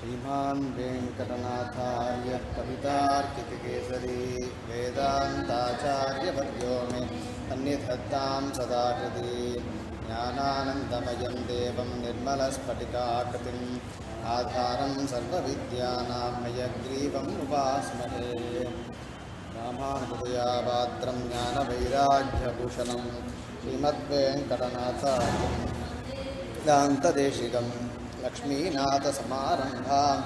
श्रीमान् वेङ्कटनाथार्यः कवितार्कितकेसरी वेदान्ताचार्यवर्यो मे सन्निधत्तां सदा हृदि ज्ञानानन्दमयं देवं निर्मलस्फटिकाकृतिम् आधारं सर्वविद्यानां मयग्रीवम् उपास्महे। रामानुजयापात्रं ज्ञानवैराग्यभूषणं श्रीमद्वेङ्कटनाथार्यं वेदान्तदेशिकं लक्ष्मीनाथसमारम्भाम्।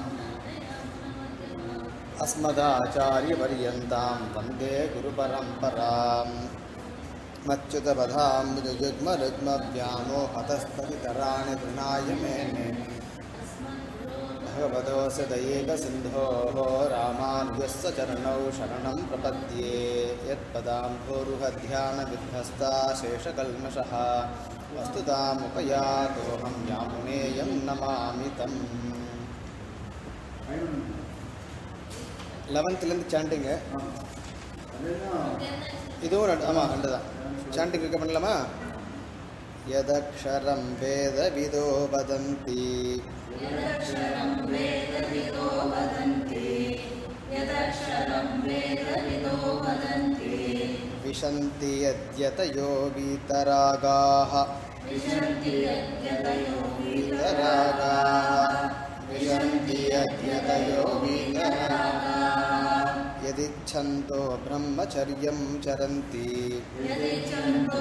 अस्मदाचार्यपर्यन्तां वन्दे गुरुपरम्पराम्। मच्युतपदां युग्मरुग्मव्यामोहतस्तदितराणि तृणाय मेने भगवतोऽस्य दयेकसिन्धोः रामानुजस्य चरणौ शरणं प्रपद्ये यत्पदाम्भोरुहध्यानविध्वस्ता शेषकल्मषः वस्तुतामुपयातोऽहं यामुनेयं नमामि தம் லெவன்த்துலேருந்து சாண்டிங்கு இதுவும் ரெண்டு ஆமாம் ரெண்டு தான் சாண்டிங் இருக்க பண்ணலாமா यदक्षरं वेदविदो वदन्ति यदक्षरं वेदविदो वदन्ति। यदक्षरं वेदविदो वदन्ति। विशन्ति यद्यतयो वीतरागाः। विशन्ति यद्यतयो वीतरागाः। विशन्ति यद्यतयो वीतरागाः। यदिच्छन्तो ब्रह्मचर्यं चरन्ति। यदिच्छन्तो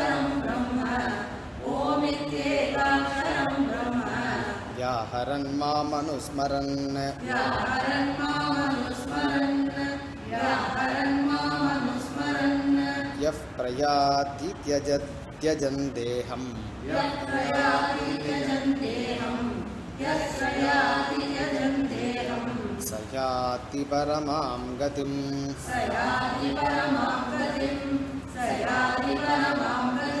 ओमित्येकाक्षरं ब्रह्म। व्याहरन् मामनुस्मरन्। व्याहरन् मामनुस्मरन्। व्याहरन् मामनुस्मरन्। यः प्रयाति त्यजत् त्यजन् देहम्। यत्र याति त्यजन् देहम्। यत्र याति त्यजन् देहम्। स याति परमां गतिम्। स याति परमां गतिम्। स याति परमां गतिम्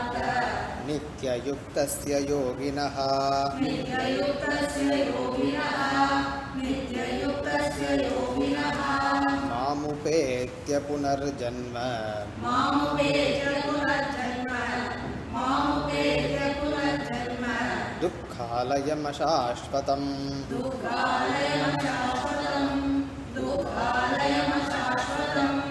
नित्ययुक्तस्य योगिनः। मामुपेत्य पुनर्जन्म। दुःखालयमशाश्वतम्। दुःखालयमशाश्वतम् दुःखालयमशाश्वतम्।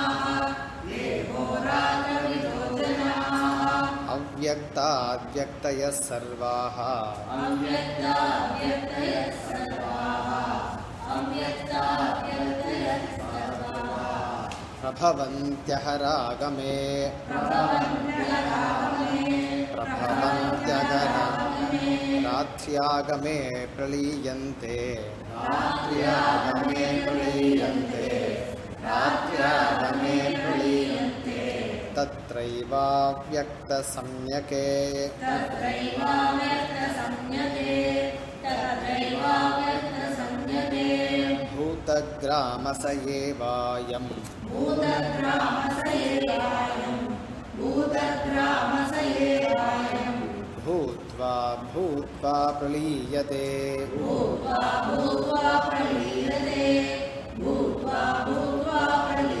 अव्यक्ताव्यक्तयः सर्वाः। प्रभवन्त्यहरागमे। प्रभवन्त्यरागमे प्रभवन्त्यगर रात्र्यागमे प्रलीयन्ते। रात्र्यागमे प्रलीयन्ते। रात्र्यागमे प्रलीयन्ते तत्रैवाव्यक्तसंज्ञके। भूतग्रामस एवायम् भूत्वा भूत्वा प्रलीयते। भूत्वा भूत्वा प्रलीयते। भूत्वा भूत्वा प्रलीयते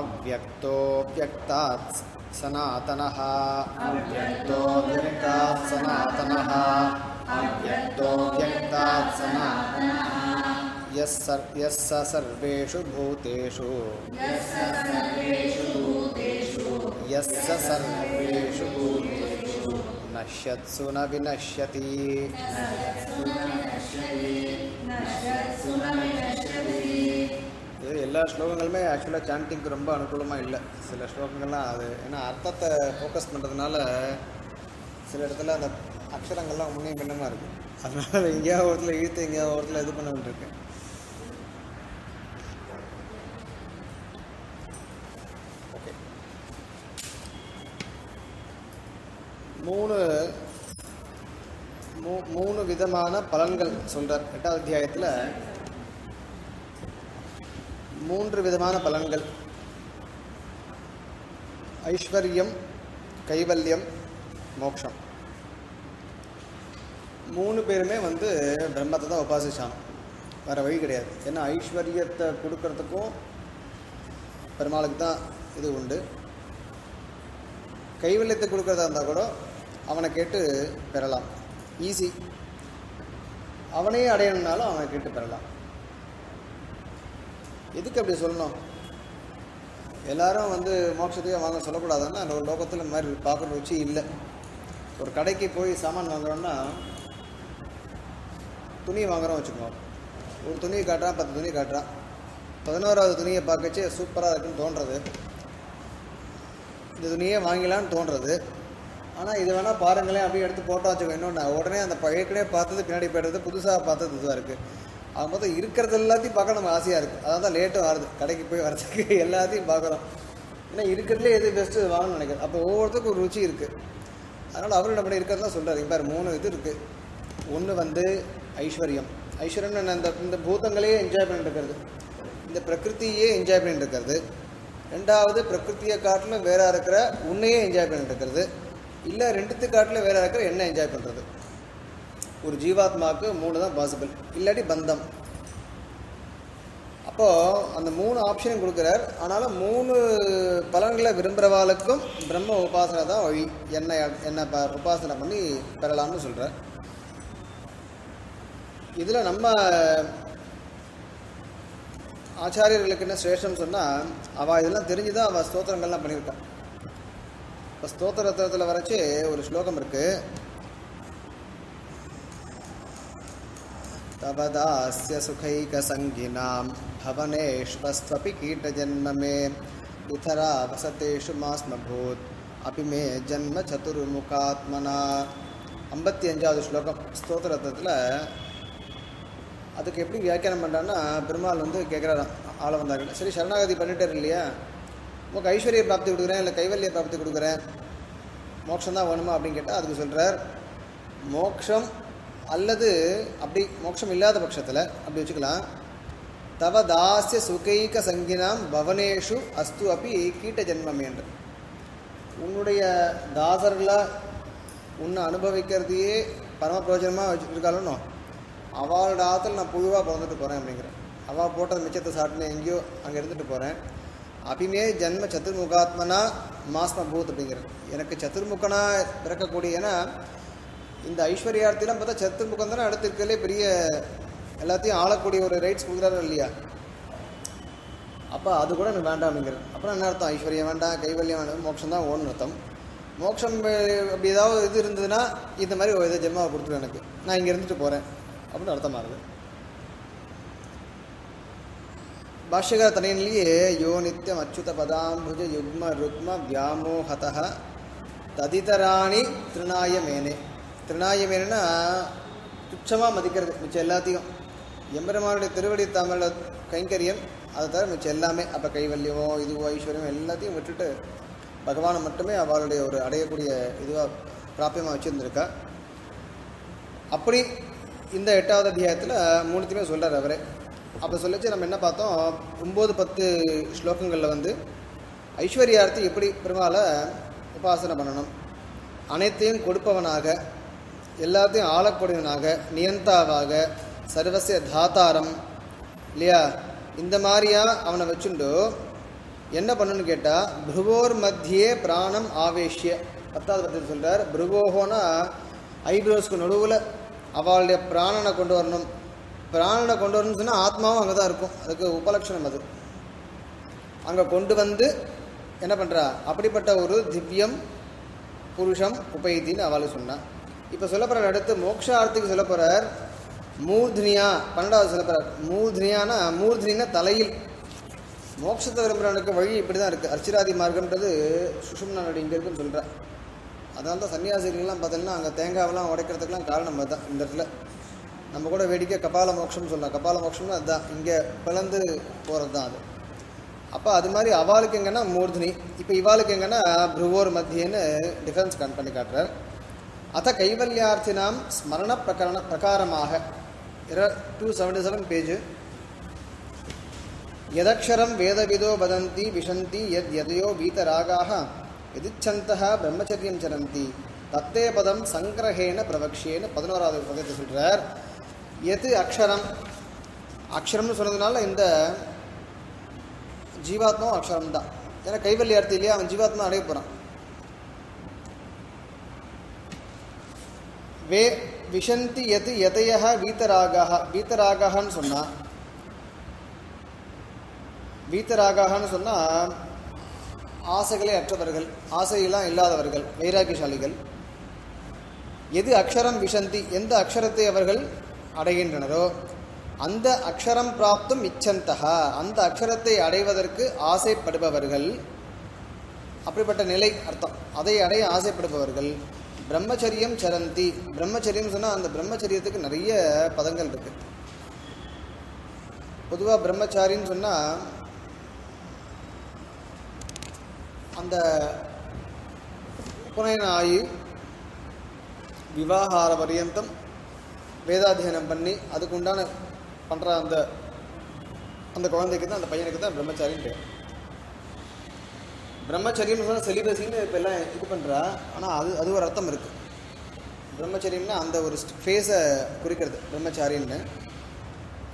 व्यक्तात् सनातनः। अव्यक्तो व्यक्तात् सनातनः। अव्यक्तो व्यक्तात् सनातनः। यः यः स सर्वेषु भूतेषु। यस्य सर्वेषु भूतेषु। नश्यत्सु न विनश्यति। नश्यति नश्यत्सु न विनश्यति இது எல்லா ஸ்லோகங்களுமே ஆக்சுவலாக சாண்டிங்க்கு ரொம்ப அனுகூலமாக இல்லை. சில ஸ்லோகங்கள்லாம் அது ஏன்னா அர்த்தத்தை ஃபோக்கஸ் பண்ணுறதுனால சில இடத்துல அந்த அக்ஷரங்கள்லாம் முன்னே பின்னமாக இருக்குது அதனால எங்கேயாவது ஒருத்தில் இழுத்து எங்கேயாவது ஒருத்தில் இது பண்ண வேண்டியிருக்கேன் ஓகே மூணு மூ மூணு விதமான பலன்கள் சொல்கிறார் எட்டாவது அத்தியாயத்தில் மூன்று விதமான பலன்கள். ஐஸ்வர்யம் கைவல்யம் மோக்ஷம். மூணு பேருமே வந்து பிரம்மத்தை தான் உபாசிச்சான் வேறு வழி கிடையாது. ஏன்னா ஐஸ்வர்யத்தை கொடுக்கறதுக்கும் பெருமாளுக்கு தான் இது உண்டு. கைவல்யத்தை கொடுக்கறதா இருந்தால் கூட அவனை கேட்டு பெறலாம். ஈஸி அவனையே அடையணும்னாலும் அவனை கேட்டு பெறலாம். எதுக்கு அப்படி சொல்லணும்? எல்லாரும் வந்து மோட்சத்தையே வாங்க சொல்லக்கூடாதுன்னா அந்த ஒரு லோகத்தில் இந்த மாதிரி பார்க்குற ருச்சி இல்லை. ஒரு கடைக்கு போய் சாமான் வாங்குறோம்னா துணி வாங்குறோம் வச்சுக்கோங்க. ஒரு துணியை காட்டுறான் பத்து துணி காட்டுறான். பதினோராவது துணியை பார்க்கச்சு சூப்பராக இருக்குன்னு தோன்றது. இந்த துணியே வாங்கிலான்னு தோன்றது. ஆனால் இது வேணால் பாருங்களேன் அப்படியே எடுத்து போட்டோ வச்சுக்கோ இன்னொன்று உடனே அந்த பழையக்கனே பார்த்தது பின்னாடி போய்டுறது புதுசாக பார்த்தது இதுவாக இருக்குது அவங்க மொத்தம் இருக்கிறது எல்லாத்தையும் பார்க்க நம்ம ஆசையாக இருக்குது அதான் தான் லேட்டும் வருது கடைக்கு போய் வரதுக்கு எல்லாத்தையும் பார்க்குறோம் ஏன்னா இருக்கிறதுலே எது பெஸ்ட்டு வாங்கணும்னு நினைக்கிறேன். அப்போ ஒவ்வொருத்தருக்கும் ஒரு ருச்சி இருக்குது அதனால் அவரும் நம்ம தான் சொல்கிறார் இப்போ மூணு இது இருக்குது ஒன்று வந்து ஐஸ்வர்யம். ஐஸ்வர்யம்னு என்ன, இந்த இந்த பூதங்களையே என்ஜாய் பண்ணிட்டு இருக்கிறது. இந்த பிரகிருதியே என்ஜாய் பண்ணிட்டு இருக்கிறது. ரெண்டாவது பிரகிருதியை காட்டிலும் வேற இருக்கிற உன்னையே என்ஜாய் பண்ணிட்டு இருக்கிறது. இல்லை ரெண்டுத்து காட்டிலும் வேற இருக்கிற என்ன என்ஜாய் பண்ணுறது ஒரு ஜீவாத்மாவுக்கு மூணு தான் பாசிபிள் இல்லாட்டி பந்தம். அப்போது அந்த மூணு ஆப்ஷனும் கொடுக்குறார். ஆனாலும் மூணு பலன்களை விரும்புகிறவாளுக்கும் பிரம்ம உபாசனை தான் வழி. என்ன என்ன ப- உபாசனை பண்ணி பெறலாம்னு சொல்கிறார் இதில் நம்ம ஆச்சாரியர்களுக்கு என்ன சிரேஷ்டம் சொன்னால் அவள் இதெல்லாம் தெரிஞ்சு தான் அவள் ஸ்தோத்திரங்கள்லாம் பண்ணியிருக்கான் இப்போ ஸ்தோத்திரத்தில் வரைச்சி ஒரு ஸ்லோகம் இருக்குது तव दास्य सुखैकसङ्गिनां भवनेष्वस्त्वपि कीटजन्म मे इथरा वसतेषु मास्मभूत् अपि मे जन्म சதுர்முகாத்மனா ஐம்பத்தி அஞ்சாவது ஸ்லோகம் ஸ்தோத்திரத்தில் அதுக்கு எப்படி வியாக்கியானம் பண்ணுறான்னா பெருமாள் வந்து கேட்குறாராம் ஆள வந்தார்கள் சரி சரணாகதி பண்ணிட்டார் இல்லையா உனக்கு ஐஸ்வர்ய பிராப்தி கொடுக்குறேன் இல்லை கைவல்ய பிராப்தி கொடுக்குறேன் மோட்சம் தான் வேணுமா அப்படின்னு கேட்டால் அதுக்கு சொல்கிறார் மோக்ஷம் அல்லது அப்படி மோட்சம் இல்லாத பட்சத்தில் அப்படி வச்சுக்கலாம். தவ தாசிய சுகைக சங்கினாம் பவனேஷு அஸ்து அப்படி கீட்ட ஜென்மம் என்று. உன்னுடைய தாசர்களாக உன்னை அனுபவிக்கிறதையே பரம பிரயோஜனமாக வச்சுருக்காளோ அவளோட ஆற்றுல நான் புழுவாக பிறந்துட்டு போகிறேன் அப்படிங்கிறேன் அவள் போட்டது மிச்சத்தை சாட்டினு எங்கேயோ அங்கே இருந்துட்டு போகிறேன் அபிமே ஜென்ம சத்துர்முகாத்மனா மாஸ்ம பூத் அப்படிங்கிறேன் எனக்கு சதுர்முகனா பிறக்கக்கூடிய ஏன்னா இந்த ஐஸ்வர்யார்த்திலாம் பார்த்தா சத்துர்முகம் தானே அடுத்து பெரிய எல்லாத்தையும் ஆளக்கூடிய ஒரு ரைட்ஸ் கொடுக்குறாரு இல்லையா? அப்போ அது கூட எனக்கு வேண்டாம் அப்படிங்கிறது அப்புறம் என்ன அர்த்தம்? ஐஸ்வர்யம் வேண்டாம் கைவல்யம் வேண்டாம் மோட்சம் தான் ஓன்னு அர்த்தம். மோட்சம் அப்படி ஏதாவது இது இருந்ததுன்னா இந்த மாதிரி ஒரு இதை ஜென்மாவை கொடுத்துரு எனக்கு. நான் இங்கே இருந்துட்டு போகிறேன் அப்படின்னு அர்த்தமாக இருக்குது பாஷ்யகர தனையிலேயே யோ நித்தியம் அச்சுத பதாம்புஜ யுக்ம ருக்ம வியாமோகத ததிதராணி திருநாய மேனே. திருநாய என்னென்னா துச்சமாக மதிக்கிறது மிச்சம் எல்லாத்தையும். எம்பெருமானுடைய திருவடி தமிழ கைங்கரியம் அதை தவிர மிச்சம் எல்லாமே அப்போ கைவல்யமோ இதுவோ ஐஸ்வர்யமோ எல்லாத்தையும் விட்டுட்டு பகவானை மட்டுமே அவளுடைய ஒரு அடையக்கூடிய இதுவாக பிராப்பியமாக வச்சுருந்துருக்கா. அப்படி இந்த எட்டாவது அத்தியாயத்தில் மூணுத்தையுமே சொல்கிறார் அவரே. அப்போ சொல்லிச்சு நம்ம என்ன பார்த்தோம் ஒம்பது பத்து ஸ்லோகங்களில் வந்து ஐஸ்வர்யார்த்தி எப்படி பெருமாளை உபாசனை பண்ணணும்? அனைத்தையும் கொடுப்பவனாக எல்லாத்தையும் ஆளக்கூடியவனாக நியந்தாவாக சர்வசிய தாத்தாரம். இல்லையா? இந்த மாதிரியா அவனை வச்சுண்டு என்ன பண்ணணும்னு கேட்டால் புருவோர் மத்தியே பிராணம் ஆவேஷ்ய. பத்தாவது பத்தியில் சொல்கிறார் புருவோகோனா ஐப்ரோஸ்க்கு நடுவில் அவளுடைய பிராணனை கொண்டு வரணும். பிராணனை கொண்டு வரணும்னு சொன்னால் ஆத்மாவும் அங்கே தான் இருக்கும். அதுக்கு உபலட்சணம் அது. அங்கே கொண்டு வந்து என்ன பண்ணுறா அப்படிப்பட்ட ஒரு திவ்யம் புருஷம் உபயத்தின்னு அவளுக்கு சொன்னான் இப்போ சொல்ல போகிறார் அடுத்து மோக்ஷார்த்திக்கு சொல்ல போகிறார் மூர்த்னியா பன்னெண்டாவது சொல்ல போகிறார் மூர்த்னியானா மூர்த்னின்னா தலையில். மோட்சத்தை விரும்புகிறவனுக்கு வழி இப்படி தான் இருக்குது அர்ச்சிராதி மார்க்கன்றது சுஷும்னா இங்கே இருக்குன்னு சொல்கிறேன் அதனால தான் சன்னியாசிகள்லாம் பார்த்தீங்கன்னா அங்கே தேங்காவெல்லாம் உடைக்கிறதுக்கெலாம் காரணம் அதுதான் இந்த இடத்துல. நம்ம கூட வேடிக்கை கபால மோட்சம்னு சொல்லலாம் கபால மோட்சம்னு அதுதான். இங்கே பிளந்து போகிறது தான் அது. அப்போ அது மாதிரி அவாளுக்கு எங்கன்னா மூர்தினி. இப்போ இவாளுக்கு எங்கன்னா ப்ருவோர் மத்தியன்னு டிஃபரன்ஸ் கண் பண்ணி காட்டுறார். அத்த கைவல்யார்த்தினாம் ஸ்மரண பிரகரண பிரகாரமாக இர டூ செவன்டி செவன் பேஜ் यदक्षरं वेदविदो वदन्ति विशन्ति यद् यदयो वीतरागाः यदिच्छन्तः பிரம்மச்சரியம் சரந்தி தத்தே பதம் சங்கிரகேன பிரவக்ஷேன்னு பதினோராவது பதத்தை சொல்கிறார் எது அக்ஷரம் அக்ஷரம்னு சொன்னதுனால இந்த ஜீவாத்மாவும் அக்ஷரம் தான் ஏன்னா கைவல்யார்த்தி இல்லையா அவன் ஜீவாத்மா அடைய போகிறான் வே விஷந்தி எது எதையக வீத்தராகா வீத்தராகான்னு சொன்னால் வீத்தராகான்னு சொன்னால் ஆசைகளை அற்றவர்கள் ஆசையெல்லாம் இல்லாதவர்கள் வைராக்கியசாலிகள் எது அக்ஷரம் விஷந்தி எந்த அக்ஷரத்தை அவர்கள் அடைகின்றனரோ அந்த அக்ஷரம் பிராப்தும் இச்சந்தகா அந்த அக்ஷரத்தை அடைவதற்கு ஆசைப்படுபவர்கள் அப்படிப்பட்ட நிலை அர்த்தம். அதை அடைய ஆசைப்படுபவர்கள் பிரம்மச்சரியம் சரந்தி. பிரம்மச்சரியம் சொன்னால் அந்த பிரம்மச்சரியத்துக்கு நிறைய பதங்கள் இருக்கு. பொதுவாக பிரம்மச்சாரின்னு சொன்னால் அந்த உபநயனம் ஆகி விவாகார பரியந்தம் வேதாத்தியனம் பண்ணி அதுக்கு உண்டான பண்ணுற அந்த அந்த குழந்தைக்கு தான் அந்த பையனுக்கு தான் பிரம்மச்சாரின்னு பேர். பிரம்மச்சரியம்னு சொன்னால் செலிபஸின்னு இப்போ எல்லாம் இது பண்ணுறா ஆனால் அது அது ஒரு அர்த்தம் இருக்குது பிரம்மச்சரியம்னா அந்த ஒரு ஃபேஸை குறிக்கிறது பிரம்மச்சாரின்னு.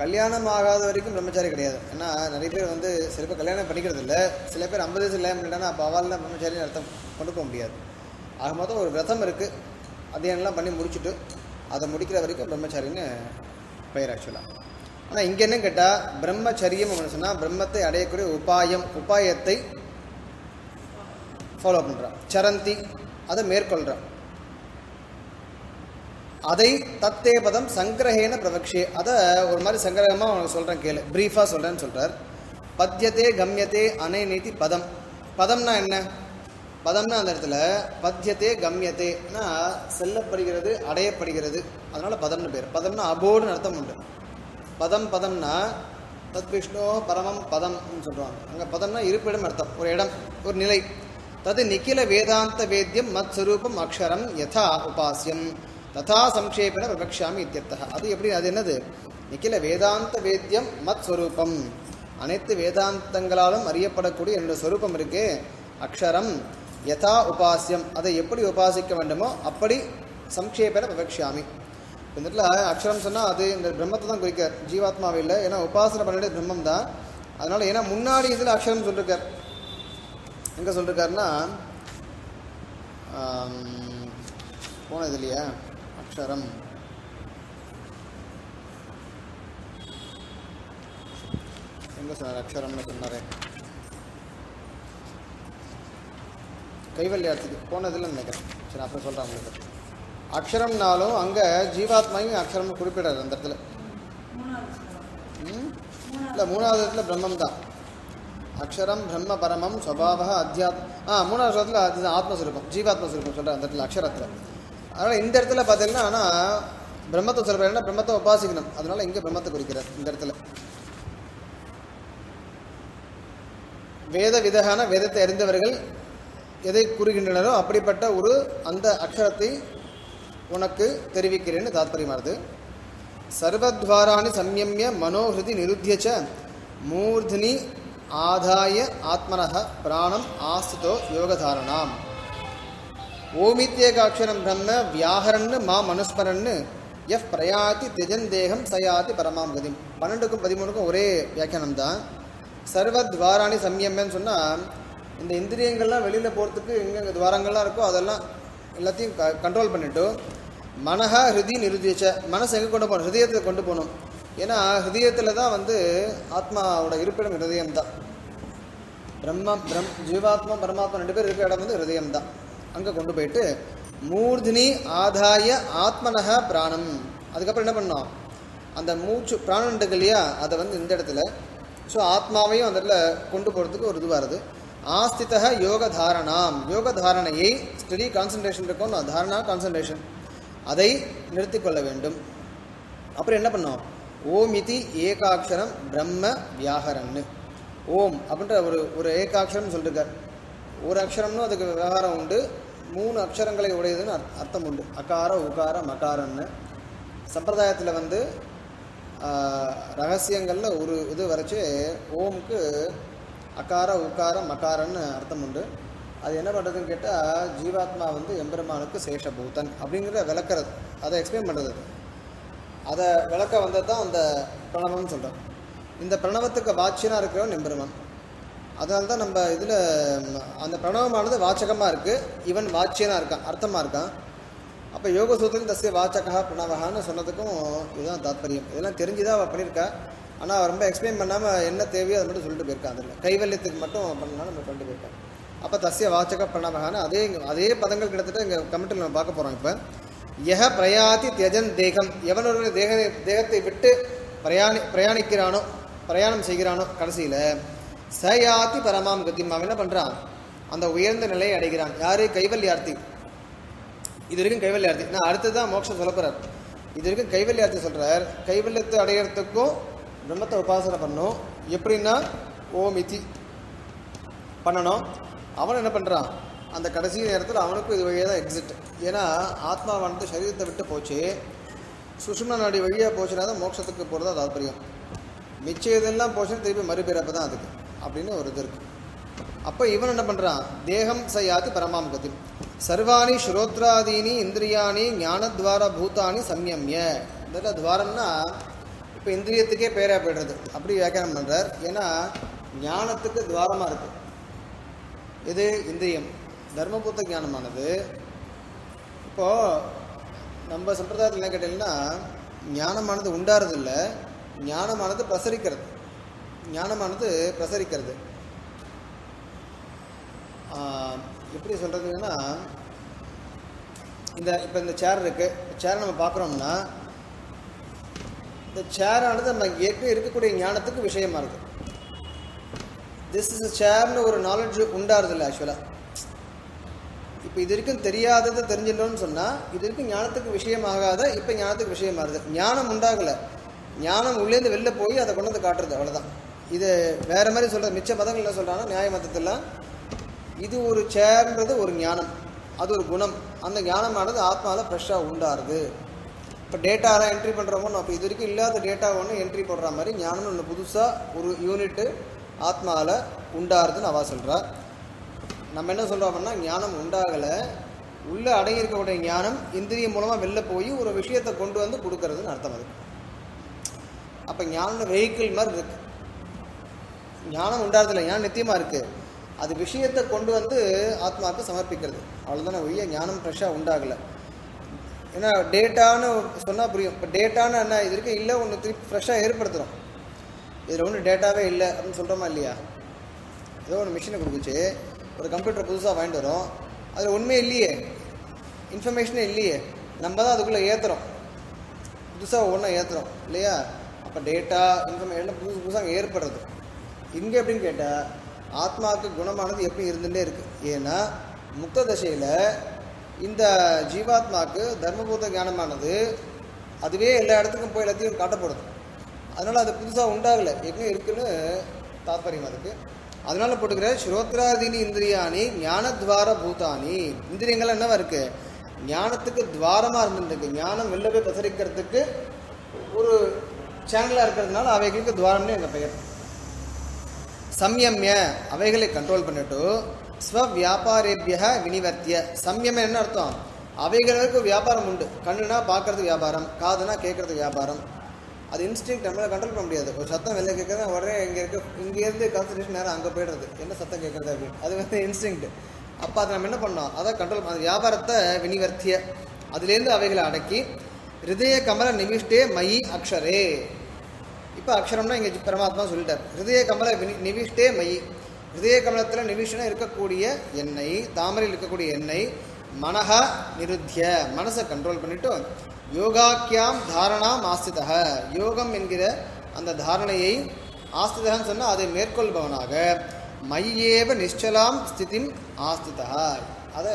கல்யாணம் ஆகாத வரைக்கும் பிரம்மச்சாரி கிடையாது. ஏன்னா நிறைய பேர் வந்து சில பேர் கல்யாணம் பண்ணிக்கிறது இல்லை. சில பேர் ஐம்பது வயசு கல்யாணம் பண்ணிட்டாங்கன்னா அப்போ அவள்லாம் பிரம்மச்சாரின்னு அர்த்தம் கொண்டு போக முடியாது. ஆக மொத்தம் ஒரு விரதம் இருக்குது அதையெல்லாம் பண்ணி முடிச்சுட்டு அதை முடிக்கிற வரைக்கும் பிரம்மச்சாரின்னு பெயர் ஆக்சுவலாக ஆனால் இங்கே என்ன கேட்டால் பிரம்மச்சரியம் அப்படின்னு சொன்னால் பிரம்மத்தை அடையக்கூடிய உபாயம் உபாயத்தை ஃபாலோ பண்ணுறான் சரந்தி அதை மேற்கொள்கிறான் அதை தத்தே பதம் சங்கிரகேன பிரவக்ஷே. அதை ஒரு மாதிரி சங்கிரகமாக அவனுக்கு சொல்கிறேன் கேளு. ப்ரீஃபாக சொல்கிறேன்னு சொல்கிறார் பத்யத்தே கம்யத்தே அனை நீதி பதம். பதம்னா என்ன? பதம்னா அந்த இடத்துல பத்தியத்தே கம்யத்தேனா செல்லப்படுகிறது அடையப்படுகிறது. அதனால பதம்னு பேர். பதம்னா அபோடுன்னு அர்த்தம் உண்டு. பதம் பதம்னா தத் விஷ்ணோ பரமம் பதம்னு சொல்லுவாங்க. அங்கே பதம்னா இருப்பிடம் அர்த்தம். ஒரு இடம் ஒரு நிலை. தது நிக்கில வேதாந்த வேத்தியம் மத் சுரூபம் அக்ஷரம் யதா உபாசியம் ததா சம்ஷேபன விவக்ஷாமி இத்தியர்த்தக அது எப்படி அது என்னது? நிக்கில வேதாந்த வேத்தியம் மத் ஸ்வரூபம் அனைத்து வேதாந்தங்களாலும் அறியப்படக்கூடிய என்னோட ஸ்வரூபம் இருக்கு அக்ஷரம் யதா உபாசியம் அதை எப்படி உபாசிக்க வேண்டுமோ அப்படி சம்ஷேபன விபக்ஷாமி இந்த இடத்துல அக்ஷரம் சொன்னால் அது இந்த பிரம்மத்தை தான் குறிக்க ஜீவாத்மாவை இல்லை. ஏன்னா உபாசனை பண்ணிட்டு பிரம்மம் தான் அதனால ஏன்னா முன்னாடி இதில் அக்ஷரம் சொல்லியிருக்கார் எங்கே சொல்லிருக்காருன்னா ஆம், போனது இல்லையா? அக்ஷரம். எங்கே சொன்னார்? அக்ஷரம்னு சொன்னாரே. கைவல்யார்த்துக்கு போனதில்லை நினைக்கிறேன். சரி அப்புறம் சொல்கிறேன் உங்களுக்கு. அக்ஷரம்னாலும் அங்கே ஜீவாத்மாவையும் அக்ஷரம்னு குறிப்பிடாரு அந்த இடத்துல? இல்லை மூணாவது இடத்துல பிரம்மம் தான் அக்ஷரம் பிரம்ம பரமம் ஸ்வபாவ அத்தியாத் ஆ மூணாவது இடத்துல அது ஆத்மஸ்வரூபம் ஜீவாத்மஸ்வரூபம் சொல்கிறேன் அந்த இடத்துல அக்ஷரத்தில். அதனால் இந்த இடத்துல பார்த்தீங்கன்னா ஆனால் பிரம்மத்தை சொல்கிறேன் பிரம்மத்தை உபாசிக்கணும். அதனால் இங்கே பிரம்மத்தை குறிக்கிறார் இந்த இடத்துல. வேத விதகான வேதத்தை அறிந்தவர்கள் எதை கூறுகின்றனரோ அப்படிப்பட்ட ஒரு அந்த அக்ஷரத்தை உனக்கு தெரிவிக்கிறேன்னு தாத்பரியமானது. சர்வத்வாராணி சம்யமிய மனோஹிருதி நிருத்திய ச மூர்தினி ஆதாய ஆத்மனः பிராணம் ஆஸ்துதோ யோகதாரணாம். ஓமித்யேகாட்சரம் பிரம்ம வியாகரன்னு மா மனுஸ்மரன்னு எஃப் பிரயாதி திஜன் தேகம் சயாதி பரமாம் கதிம் பன்னெண்டுக்கும் பதிமூணுக்கும் ஒரே வியாக்கியானம் தான் சர்வத்வாராணி சம்யம்யன்னு சொன்னால் இந்த இந்திரியங்கள்லாம் வெளியில் போகிறதுக்கு எங்கெங்கே துவாரங்கள்லாம் இருக்கோ அதெல்லாம் எல்லாத்தையும் க கண்ட்ரோல் பண்ணிட்டு மனஹா ஹிருதி நிருதிச்ச மனசு எங்கே கொண்டு போகணும்? ஹிருதயத்தை கொண்டு போகணும். ஏன்னா ஹிருதயத்தில் தான் வந்து ஆத்மாவோட இருப்பிடம் ஹிருதயம் தான் பிரம்ம பிரம் ஜீவாத்மா பரமாத்மா ரெண்டு பேர் இருக்கிற இடம் வந்து ஹிருதயம் தான் அங்கே கொண்டு போயிட்டு மூர்தினி ஆதாய ஆத்மனக பிராணம். அதுக்கப்புறம் என்ன பண்ணோம்? அந்த மூச்சு பிராணம் இருக்கு இல்லையா அதை வந்து இந்த இடத்துல ஸோ ஆத்மாவையும் அந்த இடத்துல கொண்டு போகிறதுக்கு ஒரு இதுவாக வருது ஆஸ்திதக யோக தாரணாம் யோக தாரணையை ஸ்டடி கான்சன்ட்ரேஷன் இருக்கும் தாரணா கான்சன்ட்ரேஷன் அதை நிறுத்தி கொள்ள வேண்டும். அப்புறம் என்ன பண்ணோம்? ஓமிதி ஏகாட்சரம் பிரம்ம வியாகரன்னு. ஓம் அப்படின்ற ஒரு ஒரு ஏகாட்சரம் சொல்லியிருக்கார் ஒரு அக்ஷரம்னு அதுக்கு விவகாரம் உண்டு. மூணு அக்ஷரங்களை உடையதுன்னு அர்த்தம் உண்டு. அகார உகார மகாரம்னு சம்பிரதாயத்தில் வந்து ரகசியங்களில் ஒரு இது வரைச்சு ஓமுக்கு அகார உக்கார மகாரன்னு அர்த்தம் உண்டு. அது என்ன பண்ணுறதுன்னு கேட்டால் ஜீவாத்மா வந்து எம்பெருமானுக்கு சேஷபூதன் அப்படிங்கிற விளக்கிறது. அதை எக்ஸ்பிளைன் பண்ணுறது அதை விளக்க வந்தது தான் அந்த பிரணவம்னு சொல்கிறேன் இந்த பிரணவத்துக்கு வாட்சியனாக இருக்கிறவன் எம்பெருமான் அதனால தான் நம்ம இதில் அந்த பிரணவமானது வாச்சகமாக இருக்குது இவன் வாட்சியனாக இருக்கான் அர்த்தமாக இருக்கான். அப்போ யோக சூத்திரம் தசிய வாச்சகா பிரணவகான்னு சொன்னதுக்கும் இதுதான் தாத்பரியம். இதெல்லாம் தெரிஞ்சுதான் அவள் பண்ணியிருக்கா ஆனால் அவள் ரொம்ப எக்ஸ்பிளைன் பண்ணாமல் என்ன தேவையோ அதை மட்டும் சொல்லிட்டு போயிருக்கான் அதில். கைவல்யத்துக்கு மட்டும் பண்ணலாம் நம்ம பண்ணிட்டு போயிருக்கான் அப்போ தசிய வாச்சக பிரணவகான்னு அதே அதே பதங்கள் கிட்டத்தட்ட இங்கே கமெண்ட்டில் நம்ம பார்க்க போகிறோம் இப்போ. எஹ பிரயாதி தியஜன் தேகம். எவன் ஒருவன் தேக தேகத்தை விட்டு பிரயாணி பிரயாணிக்கிறானோ பிரயாணம் செய்கிறானோ கடைசியில் சயாதி பரமாம் கத்திம் அவன் என்ன பண்ணுறான் அந்த உயர்ந்த நிலையை அடைகிறான். யாரு? கைவல்யார்த்தி. இது வரைக்கும் கைவல்யார்த்தி. நான் அடுத்தது தான் மோட்சம் சொல்ல போகிறார் இது வரைக்கும் கைவல்யார்த்தி சொல்கிறார் கைவல்யத்தை அடையிறதுக்கும் பிரம்மத்தை உபாசனை பண்ணும் எப்படின்னா ஓம் இதி பண்ணணும். அவன் என்ன பண்ணுறான் அந்த கடைசி நேரத்தில் அவனுக்கும் இது வழியாக தான் எக்ஸிட் ஏன்னா ஆத்மாவானது சரீரத்தை விட்டு போச்சு. சுஷும்ன நாடி வழியாக போச்சுன்னா தான் மோட்சத்துக்கு போகிறதா தாத்பரியம். மிச்சம் இதெல்லாம் போஷன் திருப்பி மறுபிறப்பு தான் அதுக்கு அப்படின்னு ஒரு இது இருக்குது அப்போ இவன் என்ன பண்ணுறான் தேகம் சயாதி பரமாம் கதி சர்வாணி ஸ்ரோத்ராதீனி இந்திரியாணி ஞானத்வார பூதானி சம்யம்ய. இந்த துவாரம்னா இப்போ இந்திரியத்துக்கே பேராக போயிடுறது. அப்படி வியாக்கியானம் பண்ணுறார் ஏன்னா ஞானத்துக்கு துவாரமாக இருக்கு. இது இந்திரியம். தர்மபூத்த ஞானமானது. இப்போது நம்ம சம்பிரதாயத்தில் என்ன கேட்டீங்கன்னா ஞானமானது உண்டாறதில்லை. ஞானமானது பிரசரிக்கிறது. ஞானமானது பிரசரிக்கிறது. ஆஹ், எப்படி சொல்கிறதுன்னா இந்த இப்போ இந்த சேர் இருக்குது சேர் நம்ம பார்க்குறோம்னா இந்த சேரானது நம்ம ஏற்கனவே இருக்கக்கூடிய ஞானத்துக்கு விஷயமா இருக்கு. திஸ் இஸ் சேர்னு ஒரு நாலேஜ் இல்லை ஆக்சுவலாக இப்போ இது வரைக்கும் தெரியாததை தெரிஞ்சிடணும்னு சொன்னால் இது வரைக்கும் ஞானத்துக்கு விஷயமாகாத இப்போ ஞானத்துக்கு விஷயமாகுது ஞானம் உண்டாகலை. ஞானம் உள்ளேருந்து வெளில போய் அதை கொண்டு வந்து காட்டுறது அவ்வளோதான் இது வேற மாதிரி சொல்கிறது மிச்ச மதங்கள் என்ன சொல்கிறாங்கன்னா நியாய மதத்தில் இது ஒரு சேர்ன்றது ஒரு ஞானம் அது ஒரு குணம். அந்த ஞானமானது ஆத்மாவில் ஃப்ரெஷ்ஷாக உண்டாருது. இப்போ டேட்டாலாம் என்ட்ரி பண்ணுறோமோ அப்போ இது வரைக்கும் இல்லாத டேட்டா ஒன்று என்ட்ரி போடுற மாதிரி ஞானம் ஒன்று புதுசாக ஒரு யூனிட்டு ஆத்மாவில் உண்டாருதுன்னு அவா சொல்கிறார் நம்ம என்ன சொல்கிறோம்னா ஞானம் உண்டாகலை உள்ளே அடங்கியிருக்கக்கூடிய ஞானம் இந்திரியம் மூலமாக வெளில போய் ஒரு விஷயத்தை கொண்டு வந்து கொடுக்கறதுன்னு அர்த்தம் அதுக்கு. அப்போ ஞானம் வெஹிக்கிள் மாதிரி இருக்கு. ஞானம் உண்டாறதில்ல ஞானம் நித்தியமாக இருக்குது அது விஷயத்தை கொண்டு வந்து ஆத்மாவுக்கு சமர்ப்பிக்கிறது. அவ்வளோதானே ஒழிய ஞானம் ஃப்ரெஷ்ஷாக உண்டாகலை. ஏன்னா டேட்டான்னு சொன்னால் புரியும். இப்போ டேட்டான்னு என்ன இது வரைக்கும் இல்லை ஒன்று திருப்பி ஃப்ரெஷ்ஷாக ஏற்படுத்துகிறோம் இதில் ஒன்றும் டேட்டாவே இல்லை அப்படின்னு சொல்கிறோமா இல்லையா? ஏதோ ஒன்று மிஷினை கொடுக்குச்சு. ஒரு கம்ப்யூட்டர் புதுசாக வாங்கிட்டு வரோம். அதில் உண்மையே இல்லையே. இன்ஃபர்மேஷனே இல்லையே. நம்ம தான் அதுக்குள்ளே ஏற்றுறோம் புதுசாக ஒன்றா ஏற்றுறோம் இல்லையா? அப்போ டேட்டா இன்ஃபர்மேஷன் புதுசு புதுசாக ஏற்படுறது. இங்கே எப்படின்னு கேட்டால் ஆத்மாவுக்கு குணமானது எப்படி இருந்துகிட்டே இருக்குது ஏன்னா முக்த தசையில் இந்த ஜீவாத்மாவுக்கு தர்மபூத ஞானமானது அதுவே எல்லா இடத்துக்கும் போய் எல்லாத்தையும் காட்டப்படுது. அதனால் அது புதுசாக உண்டாகலை. எங்கே இருக்குன்னு தாத்பரியம் அதுக்கு. அதனால் போட்டுக்கிற ஸ்ரோத்ராதீனி இந்திரியானி ஞானத்வார பூதானி இந்திரியங்கள் என்னவா இருக்குது ஞானத்துக்கு துவாரமாக இருந்துருக்கு ஞானம் வெளில போய் பிரசரிக்கிறதுக்கு ஒரு சேனலாக இருக்கிறதுனால அவைகளுக்கு துவாரம்னு எங்கள் பெயர். சம்யம்ய அவைகளை கண்ட்ரோல் பண்ணிட்டு ஸ்வ வியாபாரேபிய வினிவர்த்திய. சம்யம் என்ன அர்த்தம்? அவைகளுக்கு வியாபாரம் உண்டு. கண்ணுனா பார்க்கறது வியாபாரம் காதுனா கேட்குறது வியாபாரம். அது இன்ஸ்டிங் நம்மளால் கண்ட்ரோல் பண்ண முடியாது. ஒரு சத்தம் வெளில கேட்குறது உடனே இங்கே இருக்க இங்கேருந்து கான்சன்ட்ரேஷன் நேரம் அங்கே போயிடுறது. என்ன சத்தம் கேட்குறது அப்படின்னு அது வந்து இன்ஸ்டிங் அப்போ அதை நம்ம என்ன பண்ணோம்? அதை கண்ட்ரோல் அந்த வியாபாரத்தை வினிவர்த்திய. அதுலேருந்து அவைகளை அடக்கி ஹிருதய கமல நிவிஷ்டே மயி அக்ஷரே இப்போ அக்ஷரம்னா இங்கே பரமாத்மா சொல்லிட்டார் ஹிருதய கமல நிவிஷ்டே மயி ஹிருதய கமலத்தில் நிவிஷ்டனா இருக்கக்கூடிய எண்ணெய் தாமரையில் இருக்கக்கூடிய எண்ணெய் மனஹா நிருத்திய மனசை கண்ட்ரோல் பண்ணிட்டு யோகாக்கியாம் தாரணா ஆஸ்திதக யோகம் என்கிற அந்த தாரணையை ஆஸ்திதகன்னு சொன்னால் அதை மேற்கொள்பவனாக। மையேவ நிச்சலாம் ஸ்திதிம் ஆஸ்திதா அதை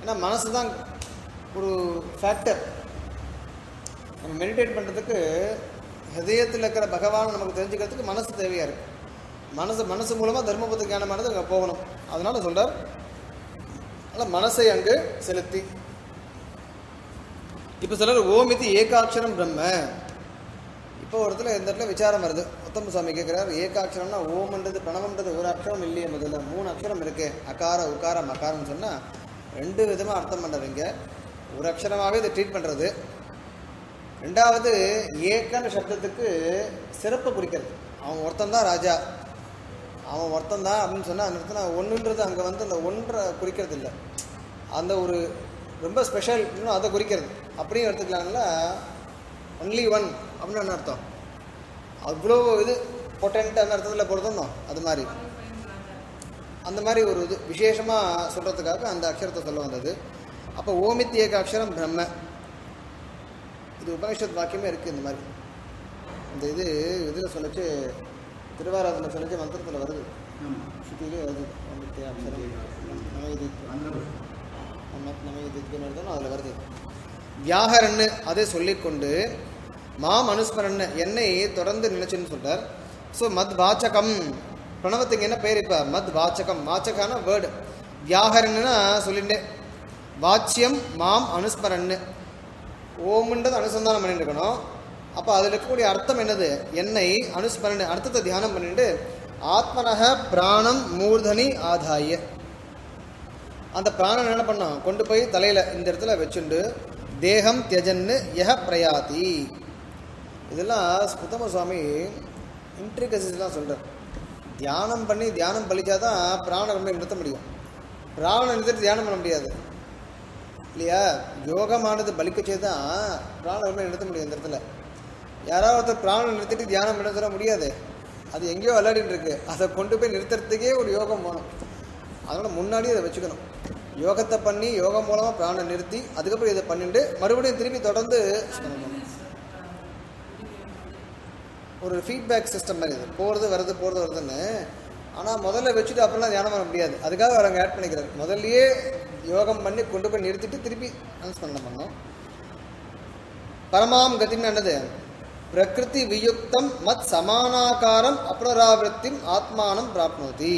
ஏன்னா மனசு தான் ஒரு ஃபேக்டர் நம்ம மெடிடேட் பண்ணுறதுக்கு ஹதயத்தில் இருக்கிற பகவான் நமக்கு தெரிஞ்சுக்கிறதுக்கு மனசு தேவையாக இருக்குது மனசு மனசு மூலமாக தர்மபுத்த ஞானமானது அங்கே போகணும். அதனால சொல்கிறார் அதனால் மனசை அங்கு செலுத்தி. இப்போ சொல்கிறார் ஓமிதி ஏகாட்சரம் பிரம்ம. இப்போ ஒரு இடத்துல இந்த இடத்துல விசாரம் வருது. உத்தம சுவாமி கேட்குறாரு ஏகாட்சரம்னா ஓம்ன்றது பிரணவம்ன்றது ஒரு அக்ஷரம் இல்லையே முதல்ல. மூணு அக்ஷரம் இருக்கே. அகார உக்காரம் அகாரம்னு சொன்னால் ரெண்டு விதமாக அர்த்தம் பண்ணுறவங்க ஒரு அக்ஷரமாகவே இதை ட்ரீட் பண்ணுறது ரெண்டாவது ஏக்கன்ற சப்தத்துக்கு சிறப்பு குறிக்கிறது. அவன் ஒருத்தன் தான் ராஜா. அவன் ஒருத்தன் தான் அப்படின்னு சொன்னால் அந்த இடத்துல ஒன்றுன்றது அங்கே வந்து அந்த ஒன்றை குறிக்கிறது இல்லை அந்த ஒரு ரொம்ப ஸ்பெஷல் இன்னும் அதை குறிக்கிறது. அப்படியும் எடுத்துக்கலாம்ல? ஒன்லி ஒன் அப்படின்னு என்ன அர்த்தம்? அவ்வளோ இது பொட்டன்ட் அந்த அர்த்தத்தில் பொருத்தணும் அது மாதிரி. அந்த மாதிரி ஒரு இது. விசேஷமாக சொல்கிறதுக்காக அந்த அக்ஷரத்தை சொல்ல வந்தது. அப்போ ஓமித்தியக அக்ஷரம் பிரம்ம. இது உபனிஷத் வாக்கியமே இருக்குது இந்த மாதிரி. இந்த இது இதில் சொல்லிச்சு திருவாராதனை சொல்லிச்சு மந்திரத்தில் வருது. ஸ்ருதியிலே வருது. அதில் வருது. வியாகரன்னு அதை சொல்லிக்கொண்டு மாம் அனுஸ்மரன் என்னை தொடர்ந்து நினைச்சுன்னு சொல்றார். ஸோ மத் வாச்சகம் பிரணவத்துக்கு என்ன பேர் இப்போ? மத் வாச்சகம் வாச்சகான வேர்டு வியாகரன்னா சொல்லிட்டேன். வாச்சியம் மாம் அனுஸ்மரன்னு. ஓம்ன்றது அனுசந்தானம் பண்ணிட்டு இருக்கணும் அப்போ அதில் இருக்கக்கூடிய அர்த்தம் என்னது? என்னை அனுஸ்மரன் அர்த்தத்தை தியானம் பண்ணிட்டு ஆத்மனக பிராணம் மூர்தனி ஆதாய. அந்த பிராணம் என்ன பண்ணோம் கொண்டு போய் தலையில் இந்த இடத்துல வச்சுண்டு தேகம் தியஜன்னு யஹ பிரயாதி. இதெல்லாம் சுத்தம சுவாமி இன்ட்ரிகசிஸ்லாம் சொல்கிறார் தியானம் பண்ணி தியானம் பழிச்சாதான் பிராணம் ரொம்ப நிறுத்த முடியும். பிராணம் நிறுத்திட்டு தியானம் பண்ண முடியாது. இல்லையா? யோகமானது பலிக்கச்சே தான் பிராணம் நிறுத்த முடியும் இந்த இடத்துல. யாராவது ஒருத்தர் பிராணம் நிறுத்திட்டு தியானம் பண்ண சொல்ல முடியாது. அது எங்கேயோ விளையாடிட்டு இருக்கு. அதை கொண்டு போய் நிறுத்துறதுக்கே ஒரு யோகம் வேணும். அதனால் முன்னாடி அதை வச்சுக்கணும். யோகத்தை பண்ணி யோகம் மூலமாக பிராணம் நிறுத்தி அதுக்கப்புறம் இதை பண்ணிட்டு மறுபடியும் திரும்பி தொடர்ந்து ஒரு ஃபீட்பேக் சிஸ்டம் மாதிரி இது. போகிறது வர்றது போகிறது வருதுன்னு ஆனால் முதல்ல வச்சுட்டு அப்புறம்லாம் தியானம் பண்ண முடியாது. அதுக்காக அவர் அங்கே ஆட் பண்ணிக்கிறார். முதல்லயே யோகம் பண்ணி கொண்டு போய் நிறுத்திட்டு திருப்பி அனுஸ்மரணம் பண்ணோம் பரமாம் கதின்னு என்னது? பிரகிருதி வியுக்தம் மத் சமானாகாரம் அப்ரராவிருத்திம் ஆத்மானம் பிராப்னோதி.